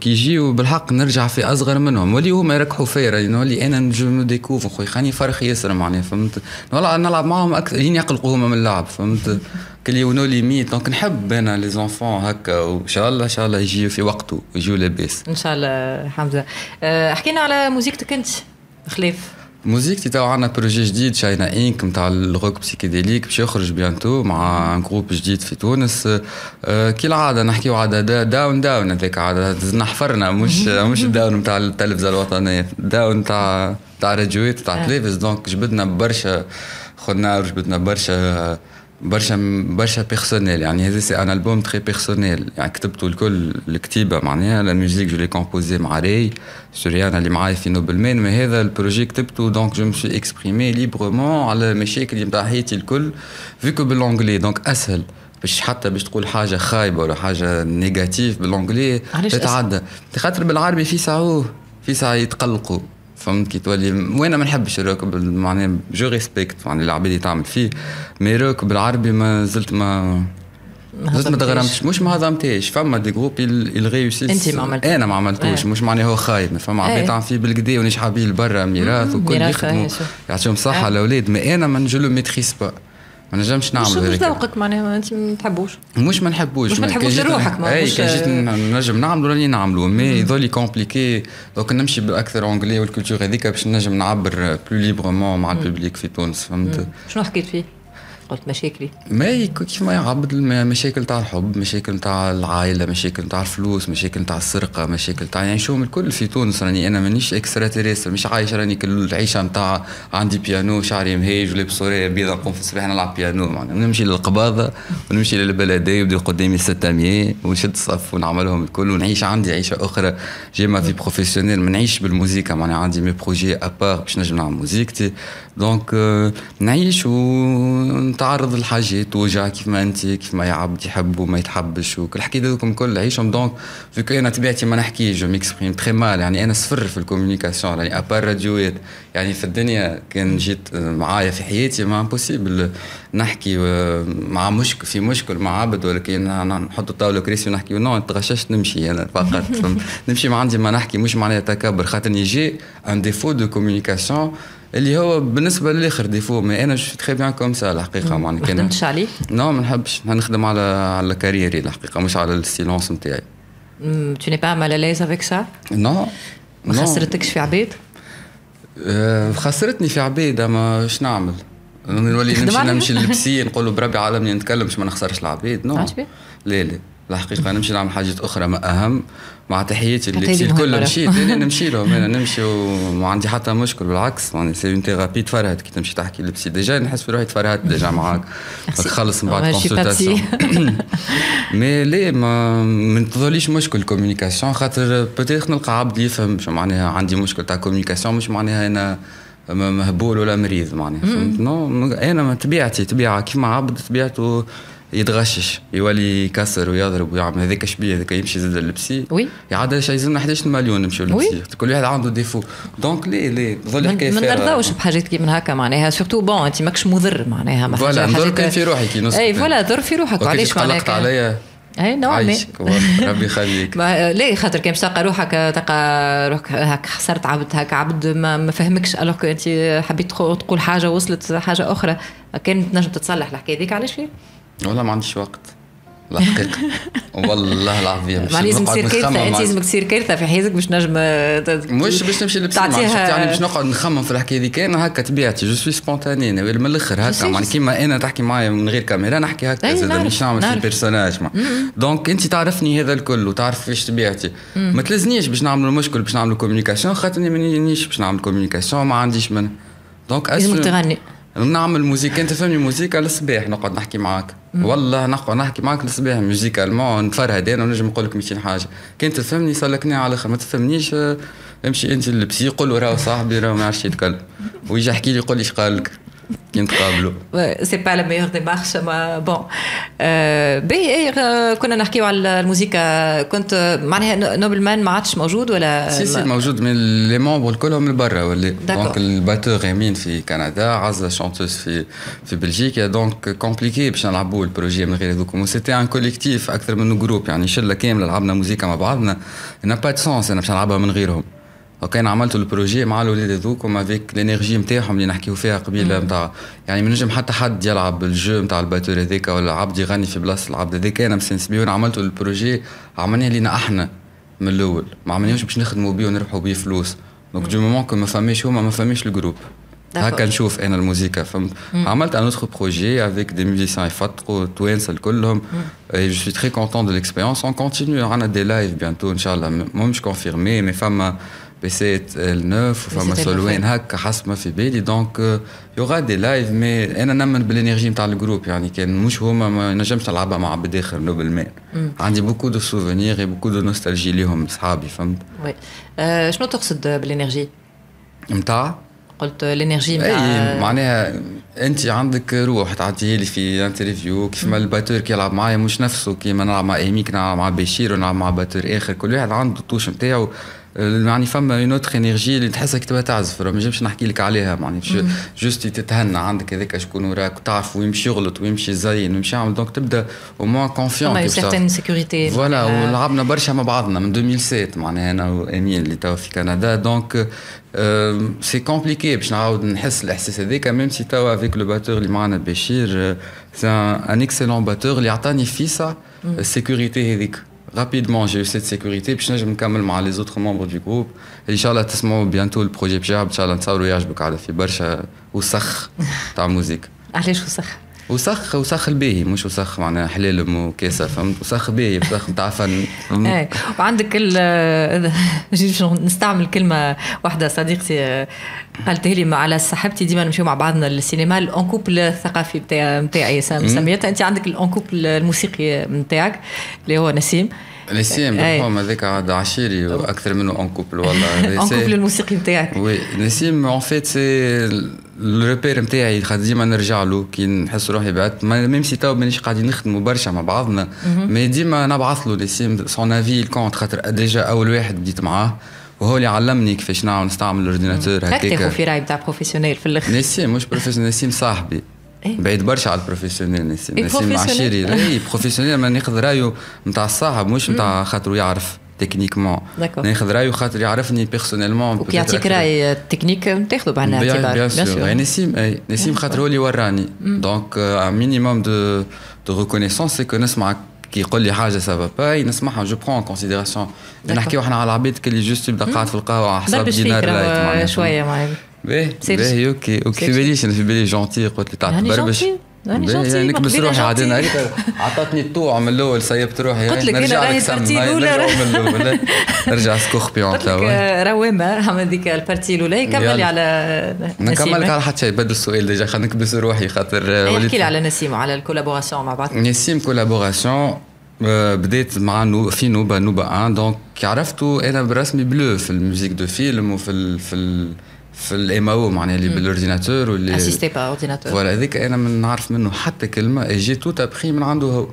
Speaker 3: كي يجيو بالحق نرجع في أصغر منهم. ولي هما يركحوا فيا نولي أنا نجم ديكوف خويا خاني فرخ ياسر معناها فهمت؟ والله نلعب معاهم أكثر. لين يقلقوا هما من اللعب فهمت؟ كل يونو لي ميت. دونك نحب أنا لي زونفون هكا وإن شاء الله إن شاء الله يجيو في وقته يجيو لاباس.
Speaker 2: إن شاء الله حمزة. أه حكينا على موزيكتك أنت خليف.
Speaker 3: موزيكتي تو عندنا بروجي جديد شاينا إنك نتاع الروك بسيكيديليك باش يخرج بيانتو مع ان جروب جديد في تونس. أه كي العاده نحكيو عاده دا داون داون هذاك عاده زدنا حفرنا مش مش الداون نتاع التلفزة الوطنية داون نتاع نتاع راديويت نتاع تلفز. دونك جبدنا برشا خدنا جبدنا برشا برشا برشا بيرسونيل يعني هذا سي ان البوم تري بيرسونيل يعني كتبته الكل الكتيبة معناها لا ميوزيك جو لي كومبوزي مع راي سوريانا اللي معايا في نوبل مان مي هذا البروجي كتبته دونك جو مشي اكسبريمي ليبرمون على المشاكل نتاع حياتي الكل فيكو بالانجلي دونك أسهل. باش حتى باش تقول حاجة خايبة ولا حاجة نيجاتيف بالانجلي تتعدى. خاطر بالعربي في ساعه في ساعة يتقلقوا. فهمت كي تولي. وأنا ما نحبش الركب معناها جو ريسبكت يعني العباد تعمل فيه. مي روك بالعربي ما زلت ما زدت ما تغرمتش. مش ما هضمتهاش فما دي جروب الغيوسيس
Speaker 2: أنت ما عملتوش.
Speaker 3: أنا ما عملتوش.
Speaker 2: إيه.
Speaker 3: مش معناها هو خايب. فما. عباد عم فيه بالكدا ونش حابين برا ميراث وكل يخدموا. يعطيهم
Speaker 2: صحة.
Speaker 3: الاولاد mais أنا mais je le maîtrise pas ما نجمش
Speaker 2: مش
Speaker 3: نعمل
Speaker 2: مش
Speaker 3: هذاك
Speaker 2: ذوقك معناها انت ما تحبوش.
Speaker 3: مش ما نحبوش
Speaker 2: مش ما تحبوش لروحك، ما
Speaker 3: أي
Speaker 2: مش-
Speaker 3: كان جيت نجم نعملوا راني نعملوا mais يظل compliqué. donc نمشي بالاكثر en anglais وال culture هذيك باش نجم نعبر plus librement مع ال public في تونس فهمت؟
Speaker 2: شنو حكيت فيه؟ قلت مشاكلي.
Speaker 3: ما كيف ما يعبد الم- مشاكل تاع الحب مشاكل تاع العائلة مشاكل تاع الفلوس مشاكل تاع السرقة مشاكل تاع يعني شو الكل في تونس راني أنا مانيش extraterrestre مش عايش راني كل العيشة نتاع عندي بيانو شعري مهيج ولابس صوريه بيضاء نقوم في الصباح نلعب بيانو معناها نمشي للقباضة ونمشي للبلديه ويبدا قدامي 600 ونشد صف ونعملهم الكل ونعيش عندي عيشة أخرى. j'ai ma vie professionnelle ما نعيش بالموسيقى معناها عندي mes projets à part باش نجم نعمل موزيكتي donc آه، نعيش ونتعرض لحاجات توجع كيف ما أنت كيف ما يعبد يحب وما يتحبش. وكل الحكاية هذوكم كل عيشهم. donc vu que أنا طبيعتي ما نحكيش je m'exprime très mal يعني أنا صفر في ال communication. يعني à part راديوات يعني في الدنيا كان جيت معايا في حياتي mais impossible نحكي مع مشكل في مشكل مع عبد. ولا كي نحط الطاولة كريسي ونحكي. non تغششت نمشي أنا فقط؟ نمشي ما عندي ما نحكي مش معناها تكبر. خاطر يجي un défaut de communication اللي هو بالنسبة للآخر défaut mais أنا je très bien comme ça الحقيقة
Speaker 2: ما
Speaker 3: معناها كان
Speaker 2: خدمتش عليه؟
Speaker 3: non ما نحبش. نخدم على على carrière ي الحقيقة مش على ال silence
Speaker 2: نتاعي. t'es pas mal à l'aise avec ça؟ non
Speaker 3: mais.
Speaker 2: خسرتكش في عباد
Speaker 3: آه، خسرتني في عباد أما اش نعمل؟ نولي نمشي؟ نمشي لل psy نقول بربي عالمني نتكلم باش ما نخسرش العباد
Speaker 2: non؟
Speaker 3: لا لا. الحقيقة نمشي نعمل حاجات أخرى ما أهم. مع تحياتي اللي الكل. مشيت لا نمشي لهم. أنا نمشي وما عندي حتى مشكل بالعكس. يعني c'est une thérapie تفرهد كي تمشي تحكي ل psy déjà نحس في روحي تفرهدت déjà معاك. تخلص من بعد consultation mais ليه mais ما مشكل communication خاطر peut-être نلقى عبد يفهم شو معناها عندي مشكل تاع communication مش معناها أنا مهبول ولا مريض معناها. فهمت؟ non أنا طبيعتي طبيعة. كيما عبد طبيعته يتغشش يولي يكسر ويضرب ويعمل هذاك شبيه هذاك يمشي زاد لل
Speaker 2: psy oui.
Speaker 3: يعدل شي يلزمنا 11 مليون نمشيو
Speaker 2: oui.
Speaker 3: لل psy كل واحد عنده défaut. donc ليه ليه ظل حكاية
Speaker 2: ما. نرضاوش بحاجات كي من هكا معناها. surtout bon انت ماكش مضر معناها.
Speaker 3: mais
Speaker 2: voilà
Speaker 3: نضر كان في روحي كي نسكت
Speaker 2: اي voilà ضر في روحك.
Speaker 3: وكي
Speaker 2: وعلاش معناها
Speaker 3: قلقت
Speaker 2: كان-
Speaker 3: عليا.
Speaker 2: أي نوعا ما
Speaker 3: ربي يخليك.
Speaker 2: ليه؟ خاطر كان باش تلقى روحك تلقى روحك هاك خسرت عبد هاك عبد ما, ما فهمكش. alors انت حبيت تقو- تقول حاجة وصلت حاجة أخرى. كانت تنجم تتصلح الحكاية هذيك علاش فيه؟
Speaker 3: والله ما عنديش وقت. الحقيقة والله العظيم.
Speaker 2: ما لازم تصير كارثه
Speaker 3: أنت
Speaker 2: لازمك تصير كارثه في حياتك باش نجم
Speaker 3: مش باش نمشي لل psy
Speaker 2: تعطيها-
Speaker 3: يعني باش نقعد نخمم في الحكاية دي. كان هكا طبيعتي. je suis spontané أنا من الأخر هكا. يعني كيما أنا تحكي معايا من غير كاميرا نحكي هكا زاد مش نعمل في. personnage. donc أنت تعرفني هذا الكل وتعرف فيش طبيعتي. ما تلزنيش باش نعمل مشكل باش نعمل communication خاطرني مانيش باش نعمل communication ما عنديش منها donc
Speaker 2: لازمك تغني
Speaker 3: نعمل موسيقى. أنت فهمني موسيقى للصباح نقعد نحكي معاك. والله نقعد نحكي معاك للصباح musicalement نتفرهد أنا ونجم نقول لك 200 حاجة كنت تفهمني سلكني على الآخر ما تفهمنيش آه، امشي أنت لل psy قول له راهو صاحبي راهو ما يعرفش يتكلم. ويجي يحكي لي يقول لي إيش قال لك كي نتقابلوا
Speaker 2: c'est pas la meilleure démarche mais bon آه، باهي اي آه، كنا نحكيو على الموسيقى كنت معناها نوبل مان ما عادش موجود ولا
Speaker 3: سي سي
Speaker 2: ما-
Speaker 3: موجود من les membres كلهم من برا ولا
Speaker 2: d'accord.
Speaker 3: donc ال batteur أمين في كندا عزة chanteuse في في بلجيكا donc compliqué باش نلعبوا ال projet من غير هذوك c'était un collectif أكثر من groupe يعني شله كامله لعبنا موسيقى مع بعضنا n'a pas sens أنا باش نلعبها من غيرهم وكان عملت ال projet مع الاولاد هذوكم avec ال énergie نتاعهم اللي نحكيو فيها قبيلة نتاع يعني ما نجم حتى حد يلعب الجو نتاع ال batteur هذاك ولا عبد يغني في بلاصة العبد هذاك أنا مسنسبي وأنا عملت البروجي عملناه لينا أحنا من الأول. ما عملناهوش باش نخدموا بيه ونربحوا بيه فلوس. دونك du moment que ما فماش هما ما فماش ال
Speaker 2: groupe.
Speaker 3: هكا نشوف أنا الموسيقى. فهمت عملت un autre projet avec des musiciens يفطروا توانسه كلهم. اي je suis très content de l'expérience on continue عندنا des lives bientôt إن شاء الله. مش confirmé mais فما بيسيت النوف وفما سولوين. هكا حسب ما في بالي donc il y aura des lives mais أنا نمن بال énergie نتاع ال groupe يعني كان مش هما ما نجمش نلعبها مع عبد اخر نوبل مان عندي beaucoup de souvenirs beaucoup de nostalgie ليهم صحابي فهمت
Speaker 2: oui شنو تقصد بال énergie؟
Speaker 3: نتاع
Speaker 2: قلت ال énergie نتاع
Speaker 3: اي معناها انت عندك روح تعطيه لي في interview كيف ما ال batteur كي يلعب معايا مش نفسه كيما نلعب مع ايمي كي نلعب مع بشير ونلعب مع batteur اخر كل واحد عنده ال touche نتاعو يعني فما une autre énergie اللي تحسها كي تبغى تعزف. ما نجمش نحكي لك عليها معني juste تتهنى عندك هذاك شكون وراك وتعرف ويمشي يغلط ويمشي يزين ويمشي يعمل. donc تبدأ au moins confiant
Speaker 2: فما certaine sécurité
Speaker 3: voilà ولعبنا برشا مع بعضنا من 2007 معناها أنا وامين اللي توا في كندا. donc c'est compliqué باش نعاود نحس الإحساس هذاك même si توا avec le batteur اللي معنا بشير c'est un excellent batteur اللي عطاني فيسع ال sécurité هذيك. Rapidement j'ai eu cette sécurité باش نجم نكمل مع les autres membres du groupe ان شاء الله تسمعوا بيانتو البروجي بتاعها ان شاء الله نتصوروا يعجبك على في برشا وسخ تاع موزيك
Speaker 2: علاش وسخ؟
Speaker 3: وسخ وسخ الباهي مش وسخ معناها حلال وكاسه فهمت؟ وسخ باهي وسخ نتاع فن
Speaker 2: إيه وعندك ال نستعمل كلمة واحدة صديقتي قالتها لي على صاحبتي ديما نمشيو مع بعضنا للسينما الاونكوبل الثقافي بتاع نتاعي سميتها أنت؟ عندك الاونكوبل الموسيقي نتاعك اللي هو نسيم.
Speaker 3: نسيم بالحوم هذاك عاد عشيري وأكثر منه en couple والله
Speaker 2: en couple الموسيقي نتاعك
Speaker 3: oui نسيم en fait c'est ال repère نتاعي خاطر ديما نرجع له كي نحس روحي بعدت même si توا مانيش قاعدين نخدموا برشا مع بعضنا mais ديما نبعث له نسيم son avis il compte خاطر déjà اول واحد بديت معاه وهو اللي علمني كيفاش نعمل نستعمل ال ordinateur
Speaker 2: هكاك تاخذ في راي بتاع professionnel في الآخر
Speaker 3: نسيم مش professionnel نسيم صاحبي؟ بعيد برشا على ال professionnel نسيم نسيم عشيري. اي professionnel ما ناخذ رأيه نتاع الصاحب مش نتاع خاطر يعرف techniquement ناخذ رأيه خاطر يعرفني personnellement
Speaker 2: وكيعطيك راي تكنيك تاخذه بعين الاعتبار
Speaker 3: bien sûr نسيم اي نسيم خاطر هو اللي وراني. donc minimum de de reconnaissance c'est que نسمعك كي يقول لي حاجة سافا با نسمعها. je prends en considération نحكيو إحنا على العباد اللي juste يبدأ قاعد في القهوة على حساب
Speaker 2: دينار شوية معايا.
Speaker 3: باهي باهي أوكي أوكي في باليش أنا في بالي جونتي قلت لي تعرف بربش
Speaker 2: يعني جونتي
Speaker 3: يعني نكبس روحي عاد أنا عطاتني الطوع من الأول سيبت روحي
Speaker 2: قلت لك أنا راهي البارتي
Speaker 3: الاولى نرجع سكوربيون
Speaker 2: لك روامه هذيك البارتي الاولى كمل لي على
Speaker 3: نكمل على حتى شيء بدل السؤال ديجا خلينا نكبس روحي خاطر
Speaker 2: احكي لي على نسيم وعلى الكولابوراسيون مع بعض
Speaker 3: نسيم كولابوراسيون بديت مع نو في نوبه نوبه 1 دونك عرفتو أنا برسمي plus في ال musique de film وفي ال في ال في ال MAO معناها اللي بال ordinateur واللي
Speaker 2: assistée par ordinateur
Speaker 3: voilà هذيك أنا ما نعرف منه حتى كلمة j'ai tout appris من عنده هو.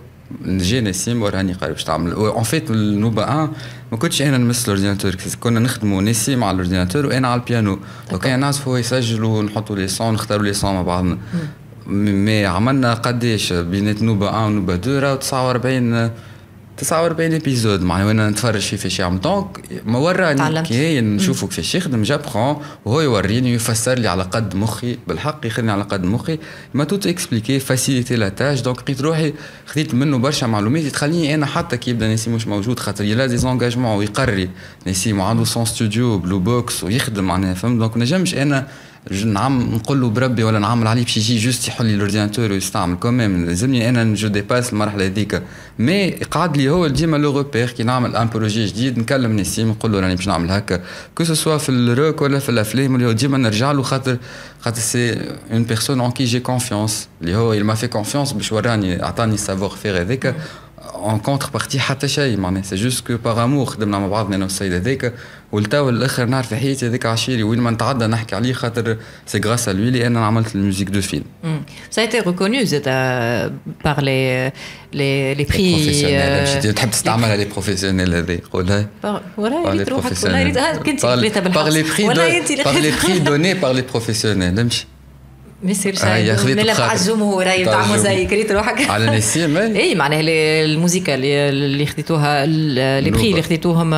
Speaker 3: جي نسيم وراني قال باش تعمل. en fait النوبه 1 ما كنتش أنا نمس ال ordinateur كنا نخدموا نسيم على ال ordinateur وأنا على البيانو. وكان نعزف هو يسجل ونحطوا les sons نختاروا les sons مع بعضنا. mais عملنا قداش بين نوبة 1 ونوبه 2 راهو 49 49 épisodes معناها وأنا نتفرج فيه كيفاش يعمل. donc ما وراني كي نشوفه كيفاش يخدم j'apprends وهو يوريني ويفسر لي على قد مخي. بالحق يخدمني على قد مخي. m'a tout expliqué facilité la tâche donc لقيت روحي خديت منه برشا معلومات. تخليني أنا حتى كي يبدأ نسيم مش موجود. خاطر il a des engagements ويقري. نسيم وعنده son studio Blue Box ويخدم معناها. فهمت؟ donc نجمش أنا نعم نقول له بربي ولا نعمل عليه باش يجي juste يحل لي ال ordinateur ويستعمل quand même لازمني أنا je dépasse المرحله هذيك مي قعد لي هو ديما le repère كي نعمل un projet جديد نكلم نسيم نقول له راني باش نعمل هكا que ce soit في الروك ولا في الافلام اللي هو ديما نرجع له خاطر خاطر c'est une personne en qui j'ai confiance اللي هو il m'a fait confiance باش وراني عطاني savoir-faire هذاك en contrepartie حتى شيء معناها c'est juste que par amour خدمنا مع بعضنا أنا والسيد هذاك والتو الآخر نعرف حياتي هذاك عشيري وين ما نتعدى نحكي عليه خاطر c'est grâce à lui اللي أنا عملت ال musique de film
Speaker 2: Ça a été reconnu par les, les, les prix.
Speaker 3: بروفيسيونيل تحب تستعملها لي بروفيسيونيل هذه قولها
Speaker 2: ولا يريد روحك ولا يريد كنت قريتها
Speaker 3: بالحق ولا انت par les prix donnés par les professionnels. امشي
Speaker 2: ما يصيرش نلعب على الجمهور هاي تاع موزايك ريت روحك.
Speaker 3: على نسيم
Speaker 2: اي معناها الموسيقى اللي اللي خديتوها لي بري اللي خديتوهم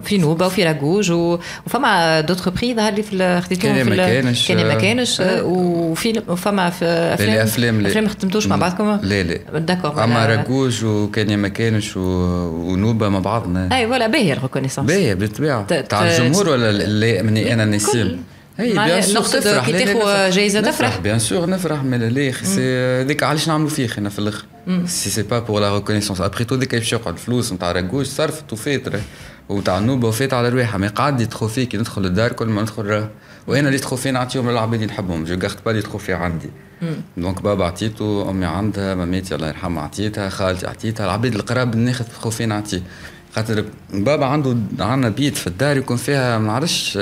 Speaker 2: في نوبة وفي راجوج وفما دوتر بري ظهر لي في خديتوهم
Speaker 3: في ما كانش
Speaker 2: كان ما كانش وفي وفما في
Speaker 3: افلام أفلام
Speaker 2: أفلام ما خدمتوش مع بعضكم؟
Speaker 3: لا لا.
Speaker 2: داكور
Speaker 3: أما راجوج وكان ما كانش ونوبة مع بعضنا.
Speaker 2: أي فوالا باهيه الريكونيسونس
Speaker 3: باهيه بالطبيعة. تاع الجمهور ولا لا مني أنا نسيم؟
Speaker 2: هي بيان سور تفرح. كي تاخذ جايزة تفرح؟
Speaker 3: بيان سور نفرح من سي هذيك علاش نعملوا فيه خينا في الآخر؟ سي سي با بور لا ريكونيسونس ابري تو ديك باش يقعد فلوس نتاع راجوج صرفت وفات وتاع النوبه وفات على رواحها ما قعد يتخوفي كي ندخل الدار كل ما ندخل وأنا اللي تخوفي نعطيهم للعباد اللي نحبهم جو غارد با اللي تخوفي عندي donc بابا عطيته امي عندها مامتي الله يرحمها عطيتها خالتي عطيتها العباد القراب ناخذ خوفي نعطيه خاطر بابا عنده عندنا بيت في الدار يكون فيها ما نعرفش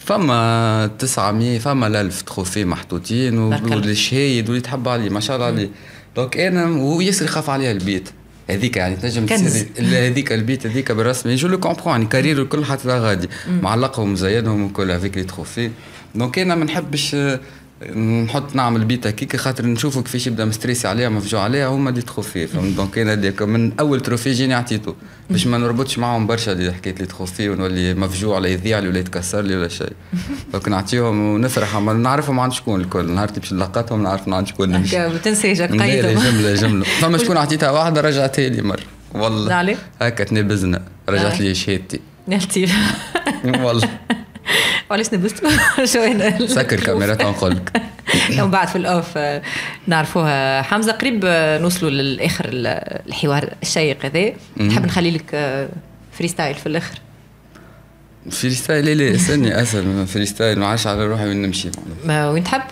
Speaker 3: فما 900 فما 1000 trophée محطوطين والشهايد واللي تحب عليه ما شاء الله عليه donc أنا وياسر يخاف عليها البيت. هذيك يعني تنجم تصير هذيك البيت هذيك بالرسمي je le comprends يعني carrière الكل حتى غادي. معلقهم مزيدهم وكل هذيك les trophées donc أنا ما نحبش نحط نعمل بيت هكيك خاطر نشوفه كيفاش يبدأ مـ stressé عليها مفجوع عليها هما des trophées فهمت؟ donc أنا هذاك من أول trophée جيني عطيته باش ما نربطش معاهم برشا اللي حكيت les trophées ونولي مفجوع ولا يضيع لي ولا يتكسر لي ولا شيء. donc نعطيهم ونفرح نعرفهم عند شكون الكل نهار باش نلقاتهم نعرف عند شكون
Speaker 2: نمشي تنسى قيدهم
Speaker 3: جملة جملة فما شكون عطيتها واحدة رجعتها لي مرة. والله. هكا تنبزنا رجعت لي شهادتي. والله.
Speaker 2: وعلاش نبست شوية
Speaker 3: سكر الكاميرا تنقول لك
Speaker 2: ومن بعد في الاوف نعرفوها حمزه قريب نوصلوا للاخر الحوار الشيق هذا نحب نخلي لك فري آه، ستايل في الآخر
Speaker 3: فري ستايل لا استني اسهل فري ستايل ما عادش على روحي وين نمشي
Speaker 2: ما وين تحب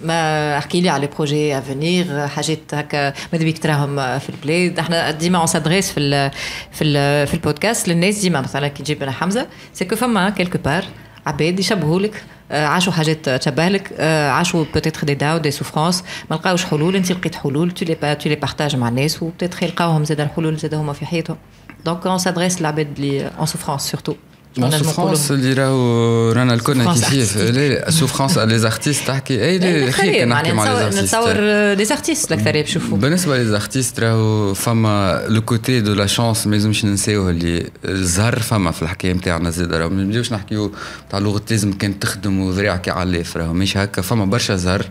Speaker 2: ما أحكي لي على بروجي افونيغ حاجات هكا ماذا بيك تراهم في البلاد. إحنا ديما اون سادريس في ال في ال في البودكاست. للناس ديما مثلا كي تجيب أنا حمزة est-ce que فما quelque part عباد يشبهوا لك آه، عاشوا حاجات تشبه لك آه، عاشوا peut-être des doutes des souffrances ما لقاوش حلول. انت لقيت حلول tu les tu les partages مع الناس و peut-être يلقاوهم زاد الحلول زاد هما في حياتهم. donc on s'adresse للعباد اللي en souffrance surtout
Speaker 3: ال souffrance اللي راهو رانا الكل كيف ال souffrance les artistes تحكي اي خير
Speaker 2: نحكي مع les artistes نتصور لي زارتيست الاكثر بيشوفوا
Speaker 3: بالنسبة لي زارتيست راهو فما لو كوتي دو لا شونس ما لازمش ننساوه اللي الزهر فما في الحكاية نتاعنا زاد راهو ما نبداوش نحكيو تاع لغه لازم كان تخدم وذريعك على الليف راهو مش هكا فما برشا زهر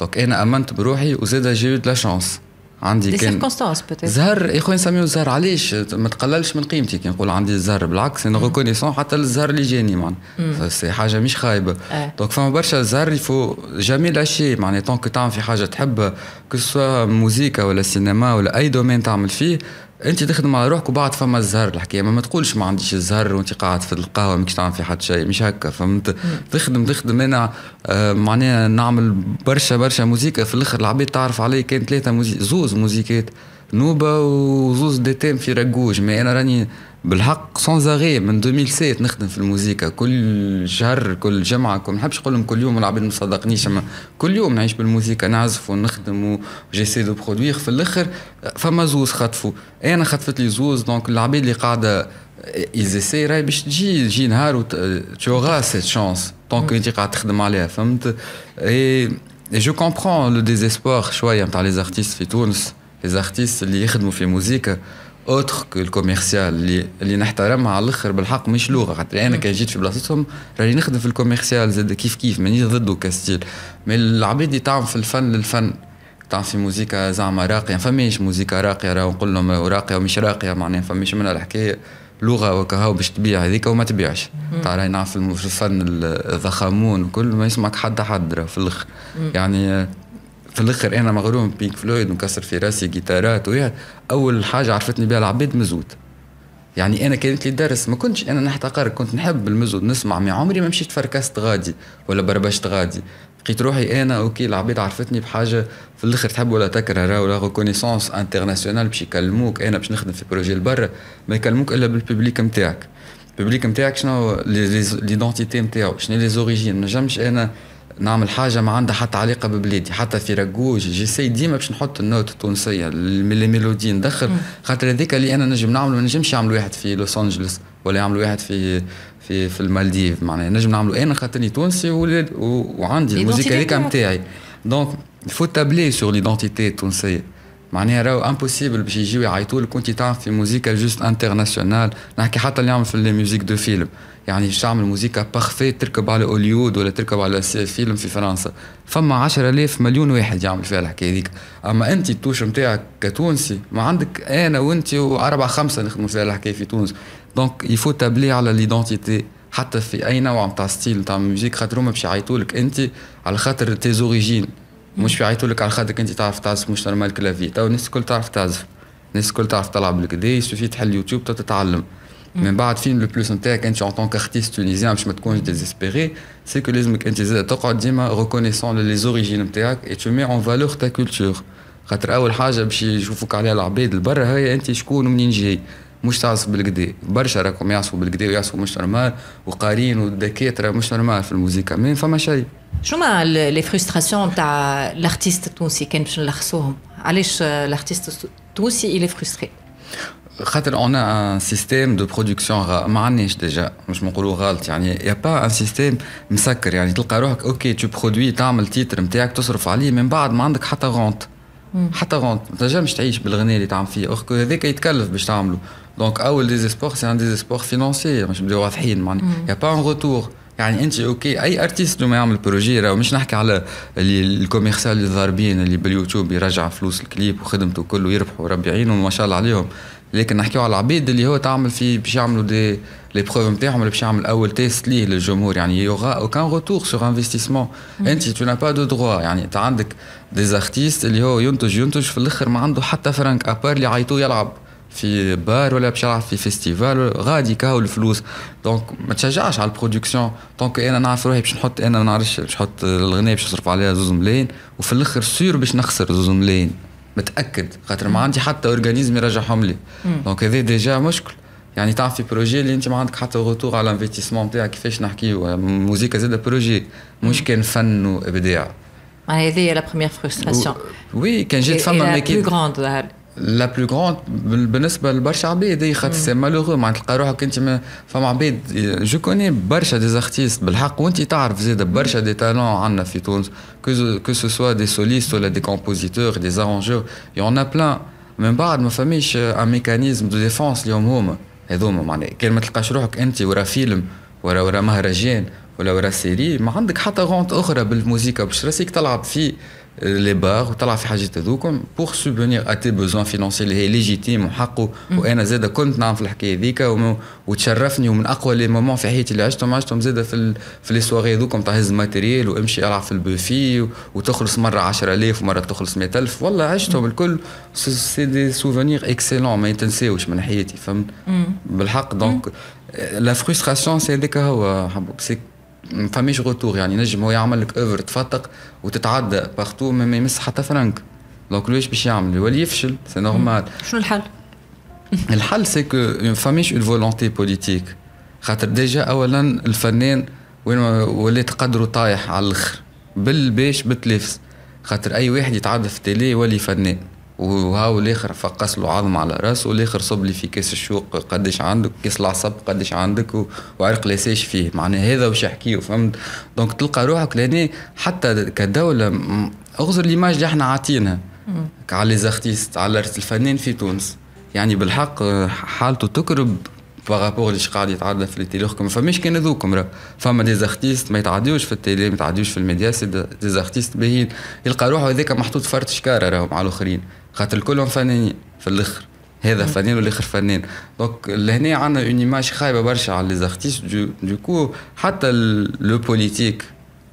Speaker 3: دونك أنا امنت بروحي وزاد جيو لا شونس
Speaker 2: عندي دي كان
Speaker 3: زهر يا خويا نسميو زهر علاش؟ ما تقللش من قيمتي كي نقول عندي الزهر بالعكس أنا ريكونيسون حتى الزهر اللي جاني معناها. سي حاجة مش خايبة. آه. دونك فما برشا زهر يفو جامي لاشي معناها طونك تعمل في حاجة تحبها que ce soit موزيكا ولا سينما ولا أي domaine تعمل فيه أنت تخدم على روحك وبعد فما الزهر الحكاية. ما, ما تقولش ما عنديش الزهر وأنت قاعد في القهوة ماكش تعمل في حد شيء مش هكا فهمت؟ تخدم تخدم أنا آه معناها نعمل برشا برشا موزيكا في الآخر العباد تعرف علي كان ثلاثة musiques زوز موزيكات نوبة وزوز des thèmes في رجوج ما أنا راني بالحق sans arrêt من 2007 نخدم في الموسيقى. كل شهر كل جمعة كل ما نحبش نقول لهم كل يوم العباد ما تصدقنيش أما كل يوم نعيش بالموسيقى نعزف ونخدم و j'essaie de produire في الآخر فما زوز خطفوا. أنا خطفت لي زوز donc العباد اللي قاعدة ici راهي باش تجي تجي نهار tu auras cette chance donc انت قاعد تخدم عليها فهمت؟ et je comprends le désespoir شوية نتاع les artistes في تونس. les artistes اللي يخدموا في موسيقى. autre que ال commercial اللي اللي نحترمها على الأخر بالحق مش لغة. خاطر أنا كي جيت في بلاصتهم راني نخدم في الكوميرسيال زاد كيف كيف مانيش ضده كستيل مي العباد اللي تعمل في الفن للفن. تعمل في موزيكا زعما راقية فماش موزيكا راقية راه نقول لهم راقية ومش راقية معناها فماش منها الحكاية. لغة وكهو باش تبيع هذيك وما تبيعش. تاع راهي نعرف في الفن الضخامون وكل ما يسمعك حد حد في الآخر يعني في الآخر أنا مغروم بينك فلويد ومكسر في راسي جيتارات ويا أول حاجة عرفتني بها العباد مزود. يعني أنا كانت لي درس ما كنتش أنا نحتقر كنت نحب المزود نسمع mais عمري ما مشيت فركست غادي ولا بربشت غادي. لقيت روحي أنا ok العباد عرفتني بحاجة في الآخر تحب ولا تكره راه و la reconnaissance internationale باش يكلموك أنا باش نخدم في projet لبرا ما يكلموك إلا بال public نتاعك ال public نتاعك شنو؟ l'identité نتاعو شنو les origines ما نجمش أنا نعمل حاجة ما عندها حتى علاقة ببلادي حتى في رجوج j'essaie ديما باش نحط ال note التونسية mélodie ندخل. خاطر هذاك اللي أنا نجم نعمله ما نجمش يعمل واحد في لوس انجلوس ولا يعمل واحد في في في المالديف. معناها نجم نعملو أنا خاطرني تونسي وعندي الموسيقى هذيك نتاعي. donc faut t'appuyer sur l'identité التونسيه معناها راهو impossible باش يجيو يعيطوا لك كنت تعرف في موزيكا juste internationale نحكي حتى اللي يعمل في les musiques de film. يعني باش تعمل موزيكا parfaite تركب على هوليود ولا تركب على فيلم في فرنسا. فما 10000 مليون واحد يعمل فيها الحكاية هذيك. أما أنت ال touche نتاعك كتونسي ما عندك أنا وأنت وأربعة خمسة نخدموا فيها الحكاية في تونس. donc il faut t'appuyer على l'identité حتى في أي نوع نتاع style نتاع musique خاطر هما باش يعيطوا لك أنت على خاطر تي زوريجين مش يعيطوا لك على خاطرك انت تعرف تعزف مش normal clavier تو الناس الكل تعرف تعزف الناس الكل تعرف تلعب بالڨدا ça suffit تحل يوتيوب تتعلم من بعد فين le plus نتاعك انت en tant qu'artiste tunisien باش ما تكونش désespéré c'est que لازمك انت زاد تقعد ديما ريكونيسون les origines نتاعك et tu mets en valeur ta culture خاطر اول حاجة باش يشوفوك عليها العباد البرا هي انت شكون ومنين جاي مش تعزف بالڨدا برشا راكم يعزفوا بالڨدا ويعزفوا مش normal وقارين ودكاتره مش normal في الموسيقى مين فما شيء
Speaker 2: شنوما les frustrations تاع ال artiste التونسي؟ كان باش نلخصوهم. علاش ال artiste التونسي الي frustré
Speaker 3: خاطر un système de production ما عندناش déjà مش نقولوا غلط. يعني y a pas un système مسكر. يعني تلقى روحك okay تو produit تعمل titre نتاعك تصرف عليه من بعد ما عندك حتى rente. حتى rente. ما تنجمش تعيش بالغناء اللي تعمل فيه. اخك هذاك يتكلف باش تعمله. donc أول désespoir c'est un désespoir financier مش نبداو واضحين معناها y a pas un retour يعني انت okay اي artiste لما يعمل projet راه مش نحكي على اللي ال commercial اللي ضاربين اللي باليوتيوب يرجع فلوس الكليب وخدمته كله يربحوا ربي يعينهم ما شاء الله عليهم. لكن نحكيو على العباد اللي هو تعمل فيه باش يعملوا les preuves نتاعهم اللي باش يعمل أول test ليه للجمهور. يعني y aura aucun retour sur investissement انت t'as pas de droits يعني انت عندك des artistes اللي هو ينتج ينتج في الأخر ما عنده حتى فرانك à part اللي عيطوه يلعب. في بار ولا باش يلعب في festival غادي كاهو الفلوس. donc ما تشجعش على ال production donc أنا نعرف روحي باش نحط أنا ما نعرفش باش نحط الغنايه باش نصرف عليها زوز ملايين وفي الآخر sûr باش نخسر زوز ملايين. متأكد؟ خاطر ما عندي حتى organisme يرجعهم لي. donc هذا déjà مشكل. يعني تعرف في projet اللي أنت ما عندك حتى retour على ال investissement نتاعك كيفاش نحكيو موزيكا زاد projet مش كان فن وإبداع.
Speaker 2: هذه هي لا بروميير فرستراسيون
Speaker 3: وي كان جيت فما
Speaker 2: ميكي
Speaker 3: لا بلو غروند بالنسبة لبرشا عباد خاطر سي مالوغو معناتها تلقى روحك انت ما فما عباد جو كوني برشا دي زارتيست بالحق وانت تعرف زيد برشا دي تالون عندنا في تونس كو سو سوا دي سوليست ولا دي كومبوزيتور دي زارونجور يون ا بلان من بعد ما فماش ان ميكانيزم دو ديفونس اليوم هما. هذوما معناها كان ما تلقاش روحك انت ورا فيلم ورا ورا مهرجان ولا ورا سيري ما عندك حتى غونت أخرى بالموسيقى باش راسيك تلعب فيه. لي بار وطلع في حاجات هذوكم بور سوبونير ا تي بوزوان فينانسي اللي هي ليجيتيم وحقه وأنا زاد كنت نعرف الحكاية ذيك وتشرفني ومن اقوى لي مومون في حياتي اللي عشتهم عشتهم زاد في في لي سواغي هذوكم تاع هز ماتيريال وامشي العب في البوفي وتخلص مره 10000 ومره تخلص 100000 والله عشتهم الكل سي دي سوفونير اكسيلون ما يتنساوش من حياتي فهمت بالحق دونك لا فرستراسيون سي هذاك هو سي ما فماش غوتور يعني نجم هو يعمل لك اوفر تفتق وتتعدى باغتو ما يمس حتى فرانك دونك لويش باش يعمل يولي يفشل سي نورمال
Speaker 2: شنو الحل؟
Speaker 3: الحل سي كو فماش اون فولونتي بوليتيك خاطر ديجا اولا الفنان وين وليت قدره طايح على الآخر. بالباش بالتلفز. خاطر أي واحد يتعدى في التيلي يولي فنان وهاو الآخر فقص له عظم على رأسه والآخر صب لي في كاس الشوق قداش عندك كاس العصب قداش عندك وعرق لاساش فيه. معناها هذا واش يحكيه فهمت؟ donc تلقى روحك لاني حتى كدولة أغزر l'image اللي إحنا عاطينها. على les artistes على الفنان في تونس. يعني بالحق حالته تكرب par rapport اللي قاعد يتعدى في ال télé ما فماش كان هذوكم راه. فما des artistes ما يتعديوش في ال télé ما يتعديوش في ال média c'est des artistes باهيين. يلقى روحه هذاك محطوط فرد شكارة راهو مع الآخرين. خاطر كلهم فنانين في الآخر. هذا فنان والآخر فنان. donc لهنا عندنا une image خايبة برشا على les artistes du coup حتى le politique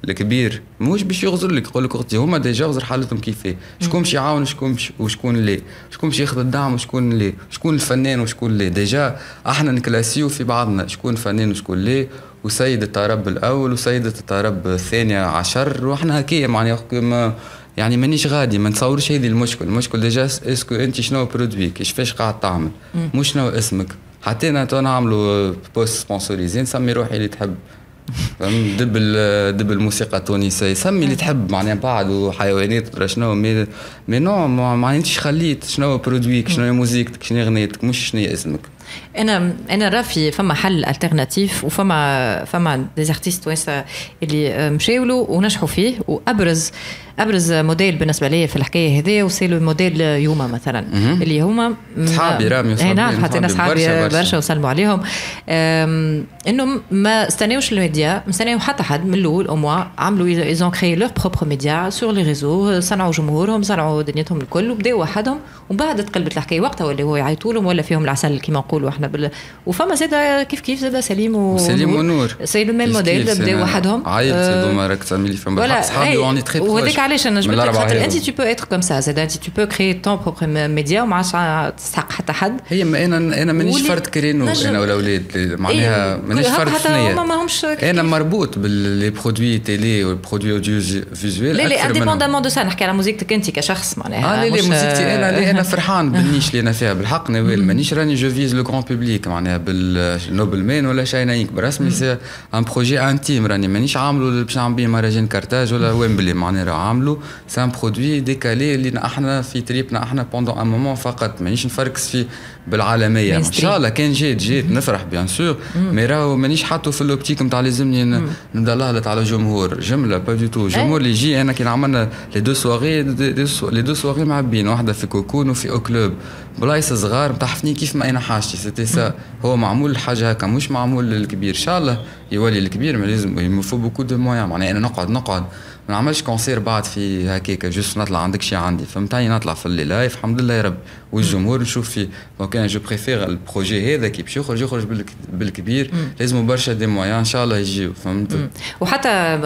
Speaker 3: الكبير مش باش يغزر لك. يقول لك أختي هما déjà غزر حالتهم كيفاه شكون باش يعاون شكون وشكون لا شكون باش ياخذ الدعم وشكون لا شكون الفنان وشكون لا déjà إحنا نكلاسيو في بعضنا شكون فنان وشكون لا وسيد الطرب الأول وسيدة الطرب الثانية عشر. وإحنا هكايا معناها يعني مانيش غادي ما نتصورش هذه المشكل. المشكل ديجا اسكو انت شنو برودويك كيفاش قاعد تعمل؟ مش شنو اسمك؟ حتى أنا تو نعملوا بوست سبونسوريزي نسمي روحي اللي تحب. فهمت؟ دب دب الموسيقى التونسية سمي اللي تحب معناها بعد وحيوانات ولا شنو مي مي نو ما انتش خليت شنو برودويك شنو موزيكتك شنو غنيتك مش شنو اسمك.
Speaker 2: أنا أنا رافي فما حل الترناتيف وفما فما دي ارتيست اللي مشاولوا ونجحوا فيه. وأبرز أبرز موديل بالنسبة لي في الحكاية هذه وسي موديل يوما مثلا. اللي هما
Speaker 3: صحابي رامي
Speaker 2: صحابي نعم حتى صحابي برشا, برشا. وسلموا عليهم. إنه ما استناوش الميديا ما استناو حتى حد من الأول أو عملوا ايزون كري لور بروبر ميديا سور لي ريزو صنعوا جمهورهم صنعوا دنيتهم الكل وبداوا وحدهم ومن بعد تقلبت الحكاية وقتها ولا هو يعيطوا لهم ولا فيهم العسل كما نقولوا إحنا بال... وفما زاد كيف كيف زاد سليم و.
Speaker 3: سليم ونور.
Speaker 2: c'est le même modèle بداوا وحدهم.
Speaker 3: عيط سي دوما راك تعملي فما صحابي اوني تري
Speaker 2: وهذاك علاش أنا جبت خاطر. أنت tu peux être comme ça زاد أنت tu peux créer ton propre média وما عادش تستحق حتى حد.
Speaker 3: هي mais أنا أنا مانيش فرد créneau أنا والاولاد معناها مانيش فرد ثنيه
Speaker 2: ما همش
Speaker 3: أنا مربوط ب les produits télé وال produit audiovisuel
Speaker 2: لا لا indépendamment de ça نحكي على موزيكتك أنت كشخص
Speaker 3: معناها آه لا لا موزيكتي أنا لا أنا فرحان بال niche اللي أنا فيها. بالحق نوال مانيش راني je vise le grand public معناها بالنوبل مان ولا شيء يكبر رسمي c'est un projet intime راني. مانيش عاملوا باش نعمل بيه مهرجان كارتاج ولا ويمبلي معناها راه عاملوا c'est un produit décalé اللي إحنا في trip نا إحنا pendant un moment فقط. مانيش نفركس فيه بالعالمية. إن شاء الله كان جيت جيت نفرح bien sûr mais راهو مانيش حاطه في ال optique نتاع لازمني ندلهلط على جمهور. جملة pas du tout الجمهور اللي يجي أنا كي عملنا les deux soirées les deux soirées معبين. واحدة في كوكون وفي أو كلوب. بلايص صغار متحفني كيف ما أنا حاجتي. c'était ça هو معمول حاجة هكا مش معمول للكبير. إن شاء الله يولي الكبير ما لازم il me faut beaucoup de moyens معناها أنا نقعد نقعد. ما نعملش concert بعد في هكاك juste نطلع عندك شي عندي فهمتني؟ نطلع في les lives الحمد لله يا رب. والجمهور نشوف فيه. donc أنا je préfère ال projet هذا كي باش يخرج يخرج بالكبير لازم برشا des moyens ان شاء الله يجيو فهمت؟
Speaker 2: وحتى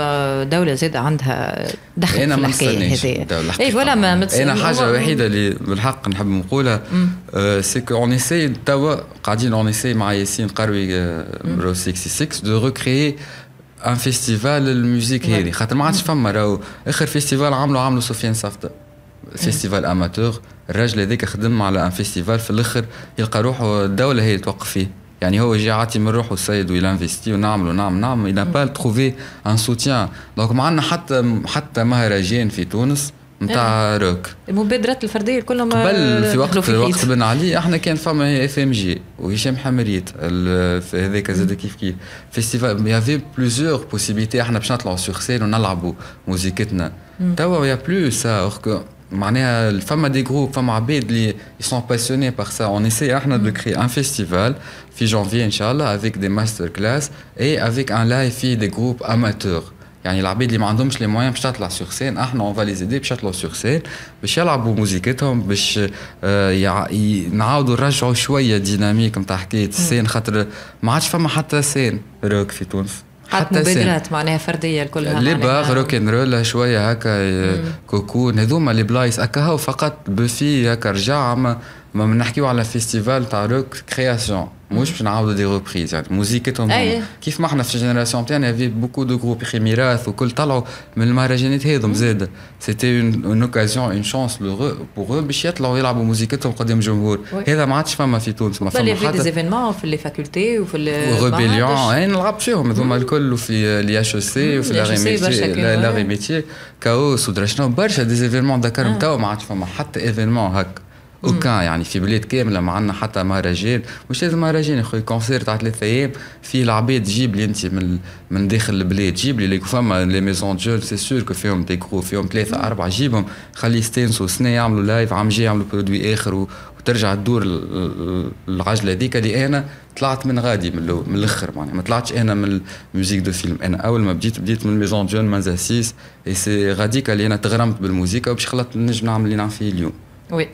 Speaker 2: دولة زاد عندها دخل
Speaker 3: أنا
Speaker 2: في الحكاية
Speaker 3: هذه.
Speaker 2: et voilà mais
Speaker 3: أنا حاجة وحيدة اللي بالحق نحب نقولها. c'est qu'on essaie توا قاعدين on essaie مع ياسين قروي برو 66 de recréer un festival ال musique هذه. خاطر ما عادش فما راهو. آخر festival عملوا عملوا سفيان صفدة. festival amateur. الراجل هذاك خدم على un festival. في الأخر يلقى روحه الدولة هي توقف فيه. يعني هو جا عاطي من روحه السيد و il investit ونعمل ونعمل نعمل. Il a pas trouvé un soutien donc ما عندنا حتى حتى مهرجان في تونس نتاع روك.
Speaker 2: المبادرات الفردية كلهم
Speaker 3: قبل في وقت في وقت بن علي إحنا كان فما اف ام جي وهشام حمريت هذاك زاد كيف كيف. festival y avait plusieurs possibilités إحنا باش نطلعوا sur scène ونلعبوا موزيكتنا. توا y a plus ça معناها فما des groupes فما عباد اللي sont passionnés par ça on essaie إحنا de créer un festival في جانفي إن شاء الله avec des masterclass et avec un live في des groupes amateurs يعني العباد اللي ما عندهمش les moyens باش تطلع sur scène إحنا on va les aider باش يطلعوا sur scène باش يلعبوا موزيكتهم باش آه نعاودوا نرجعوا شوية dynamique نتاع حكاية ال scène خاطر ما عادش فما حتى scène rock في تونس.
Speaker 2: حتى مبادرات معناها فردية الكل
Speaker 3: les bars rock'n'roll شوية هكا كوكون هذوما لي بلايص هكا فقط بوفي هكا رجع ما نحكيو على festival تاع rock création مش باش نعاودوا des reprises يعني موزيكتهم
Speaker 2: أيه.
Speaker 3: كيف ما إحنا في ال génération تاعنا في beaucoup de groupes كي Myrath وكل طلعوا من المهرجانات هذم زاد c'était une occasion une chance pour باش يطلعوا يلعبوا موزيكتهم قدام جمهور هذا ما عادش فما في تونس ما
Speaker 2: فما حتى دي événements في les facultés وفي
Speaker 3: روبيليون اي نلعب فيهم هذوما الكل وفي لي اتش أو سي وفي لا ري ميتي كاوس ودرا برشا des événements ذكرهم توا ما عادش فما حتى événement هكا aucun يعني في بلاد كامله ما عندنا حتى مهرجان مش لازم مهرجان يا خويا concert تاع ثلاثة أيام في العباد جيب لي انت من من داخل البلاد جيب لي اللي فما les maisons des jeunes c'est sûr que فيهم des groupes فيهم ثلاثة اربعه جيبهم خلي يستانسوا سنه يعملوا live عم جاي يعملوا produit اخر وترجع تدور العجله هذيك اللي أنا طلعت من غادي من, من الآخر معناها ما طلعتش أنا من ال musique de film أنا اول ما بديت بديت من maison des jeunes Menzah six اي سي غاديك اللي أنا تغرمت بالموزيكا وباش خلطت نجم نعمل اللي نعمل فيه اليوم
Speaker 2: oui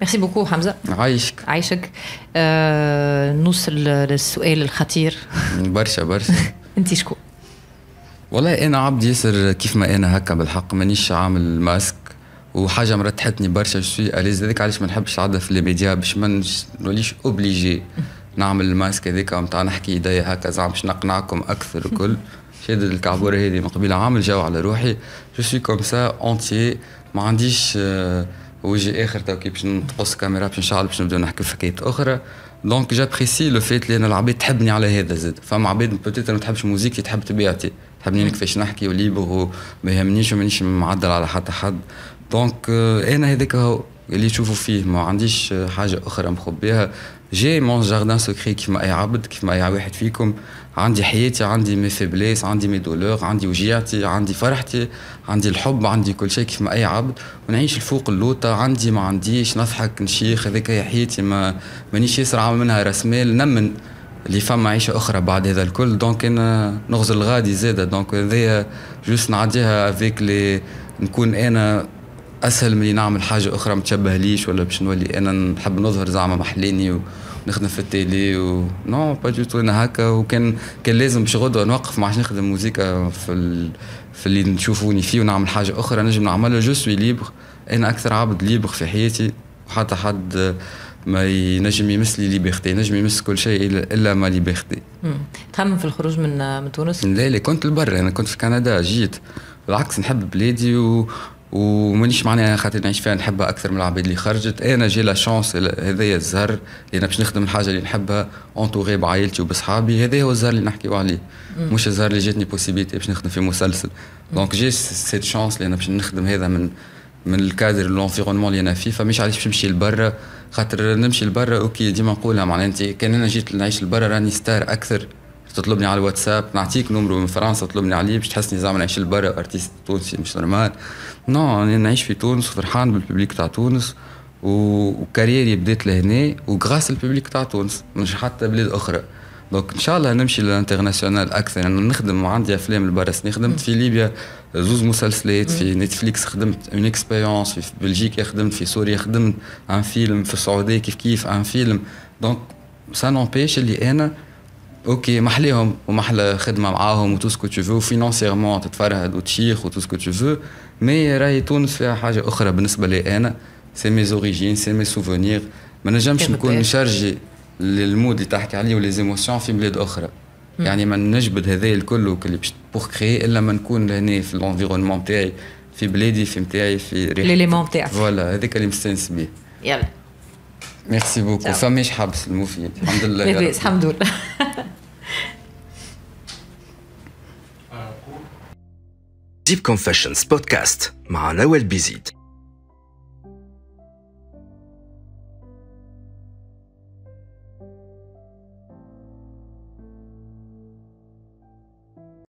Speaker 2: merci beaucoup حمزه
Speaker 3: عايشك.
Speaker 2: عايشك. آه نوصل للسؤال الخطير.
Speaker 3: برشا برشا.
Speaker 2: أنت شكون؟
Speaker 3: والله أنا عبد ياسر كيف ما أنا هكا بالحق مانيش عامل ماسك وحاجة مرتحتني برشا je suis à l'aise هذاك علاش ما نحبش نعدى في les médias باش ما نوليش obligé نعمل الماسك هذاك نتاع نحكي ايديا هكا زعما باش نقنعكم أكثر وكل شاد الكعبورة هذه من قبيلة عامل jeu على روحي. je suis comme ça entier ما عنديش آه ويجي آخر تو كي باش نتقص كاميرا باش نشعل باش نبداو نحكي في حكايات أخرى. donc j'apprécie le fait لأن العباد تحبني على هذا زاد فما عباد peut-être ما تحبش موزيكتي تحب طبيعتي تحبني كيفاش نحكي و libre وما يهمنيش ومانيش معدل على حتى حد donc أنا هذاك هو اللي تشوفوا فيه ما عنديش حاجة أخرى مخبيها j'ai mon jardin secret كيف ما اي عبد كيف ما اي واحد فيكم عندي حياتي عندي mes faiblesses عندي mes douleurs عندي وجيعتي عندي فرحتي عندي الحب عندي كل شيء كيف ما أي عبد. ونعيش الفوق اللوطة. عندي ما عنديش. نضحك نشيخ. هذيك هي حياتي. ما مانيش ياسر عامل منها راس مال. نآمن اللي فما عيشه أخرى بعد هذا الكل. donc أنا نغزل الغادي زادة. donc هذايا juste نعديها avec لي نكون أنا أسهل من نعمل حاجة أخرى ما تشبهليش ولا باش نولي أنا نحب نظهر زعما محليني ونخدم في ال télé و non pas du tout أنا هكا. وكان كان لازم باش غدوه نوقف ما عادش نخدم موزيكا في ال... في اللي نشوفوني فيه. ونعمل حاجة أخرى. نجم نعملها je suis libre أنا أكثر عبد libre في حياتي. وحتى حد ما ينجم يمس لي liberté نجم يمس كل شيء الا ma liberté
Speaker 2: تخمم في الخروج من من تونس؟
Speaker 3: لا لا كنت لبرا. أنا كنت في كندا جيت. بالعكس نحب بلادي و ومانيش معناها خاطر نعيش فيها نحبها أكثر من العباد اللي خرجت. أنا j'ai la chance هذايا الزهر اللي أنا باش نخدم الحاجة اللي نحبها entouré بعائلتي وبصحابي هذا هو الزهر اللي نحكيو عليه. مش الزهر اللي جاتني possibilité باش نخدم في مسلسل. donc j'ai cette chance اللي أنا باش نخدم هذا من من ال cadre l'environnement اللي أنا فيه. فمش علاش باش نمشي لبرا. خاطر نمشي لبرا OK ديما نقولها معناها انت كان أنا جيت نعيش لبرا راني star أكثر. تطلبني على الواتساب. نعطيك نمرو من فرنسا تطلبني عليه باش تحسني زعما نعيش لبرا artiste تونسي مش normal. non أنا نعيش في تونس وفرحان بال public تاع تونس و carrière ي بديت لهنا و grâce ال public تاع تونس مش حتى بلاد أخرى. donc إن شاء الله نمشي لل international أكثر. أنا نخدم وعندي أفلام لبرا. خدمت في ليبيا زوز مسلسلات في نتفليكس خدمت une expérience في بلجيكا خدمت في سوريا خدمت un film في السعودية كيف كيف un film donc ça n'empêche اللي أنا OK محليهم ومحلى خدمة معاهم و tout ce que tu veux financièrement تتفرهد وتشيخ و tout ce que tu veux mais راهي تونس فيها حاجة أخرى بالنسبة لي أنا. c'est mes origines c'est mes souvenirs ما نجمش نكون ن charger لل mood اللي تحكي عليه و les émotions في بلاد أخرى. يعني ما نجبد هذا الكل وكل باش pour créer إلا ما نكون هنا في ال environnement تاعي في بلادي في نتاعي في
Speaker 2: ريحتي. l'élément تاعك
Speaker 3: voilà هذاك اللي مستانس بيه.
Speaker 2: يلا.
Speaker 3: merci beaucoup فماش حبس المفيد الحمد لله
Speaker 2: لاباس الحمد لله
Speaker 1: ديب كونفيشنز بودكاست مع نوال بيزيد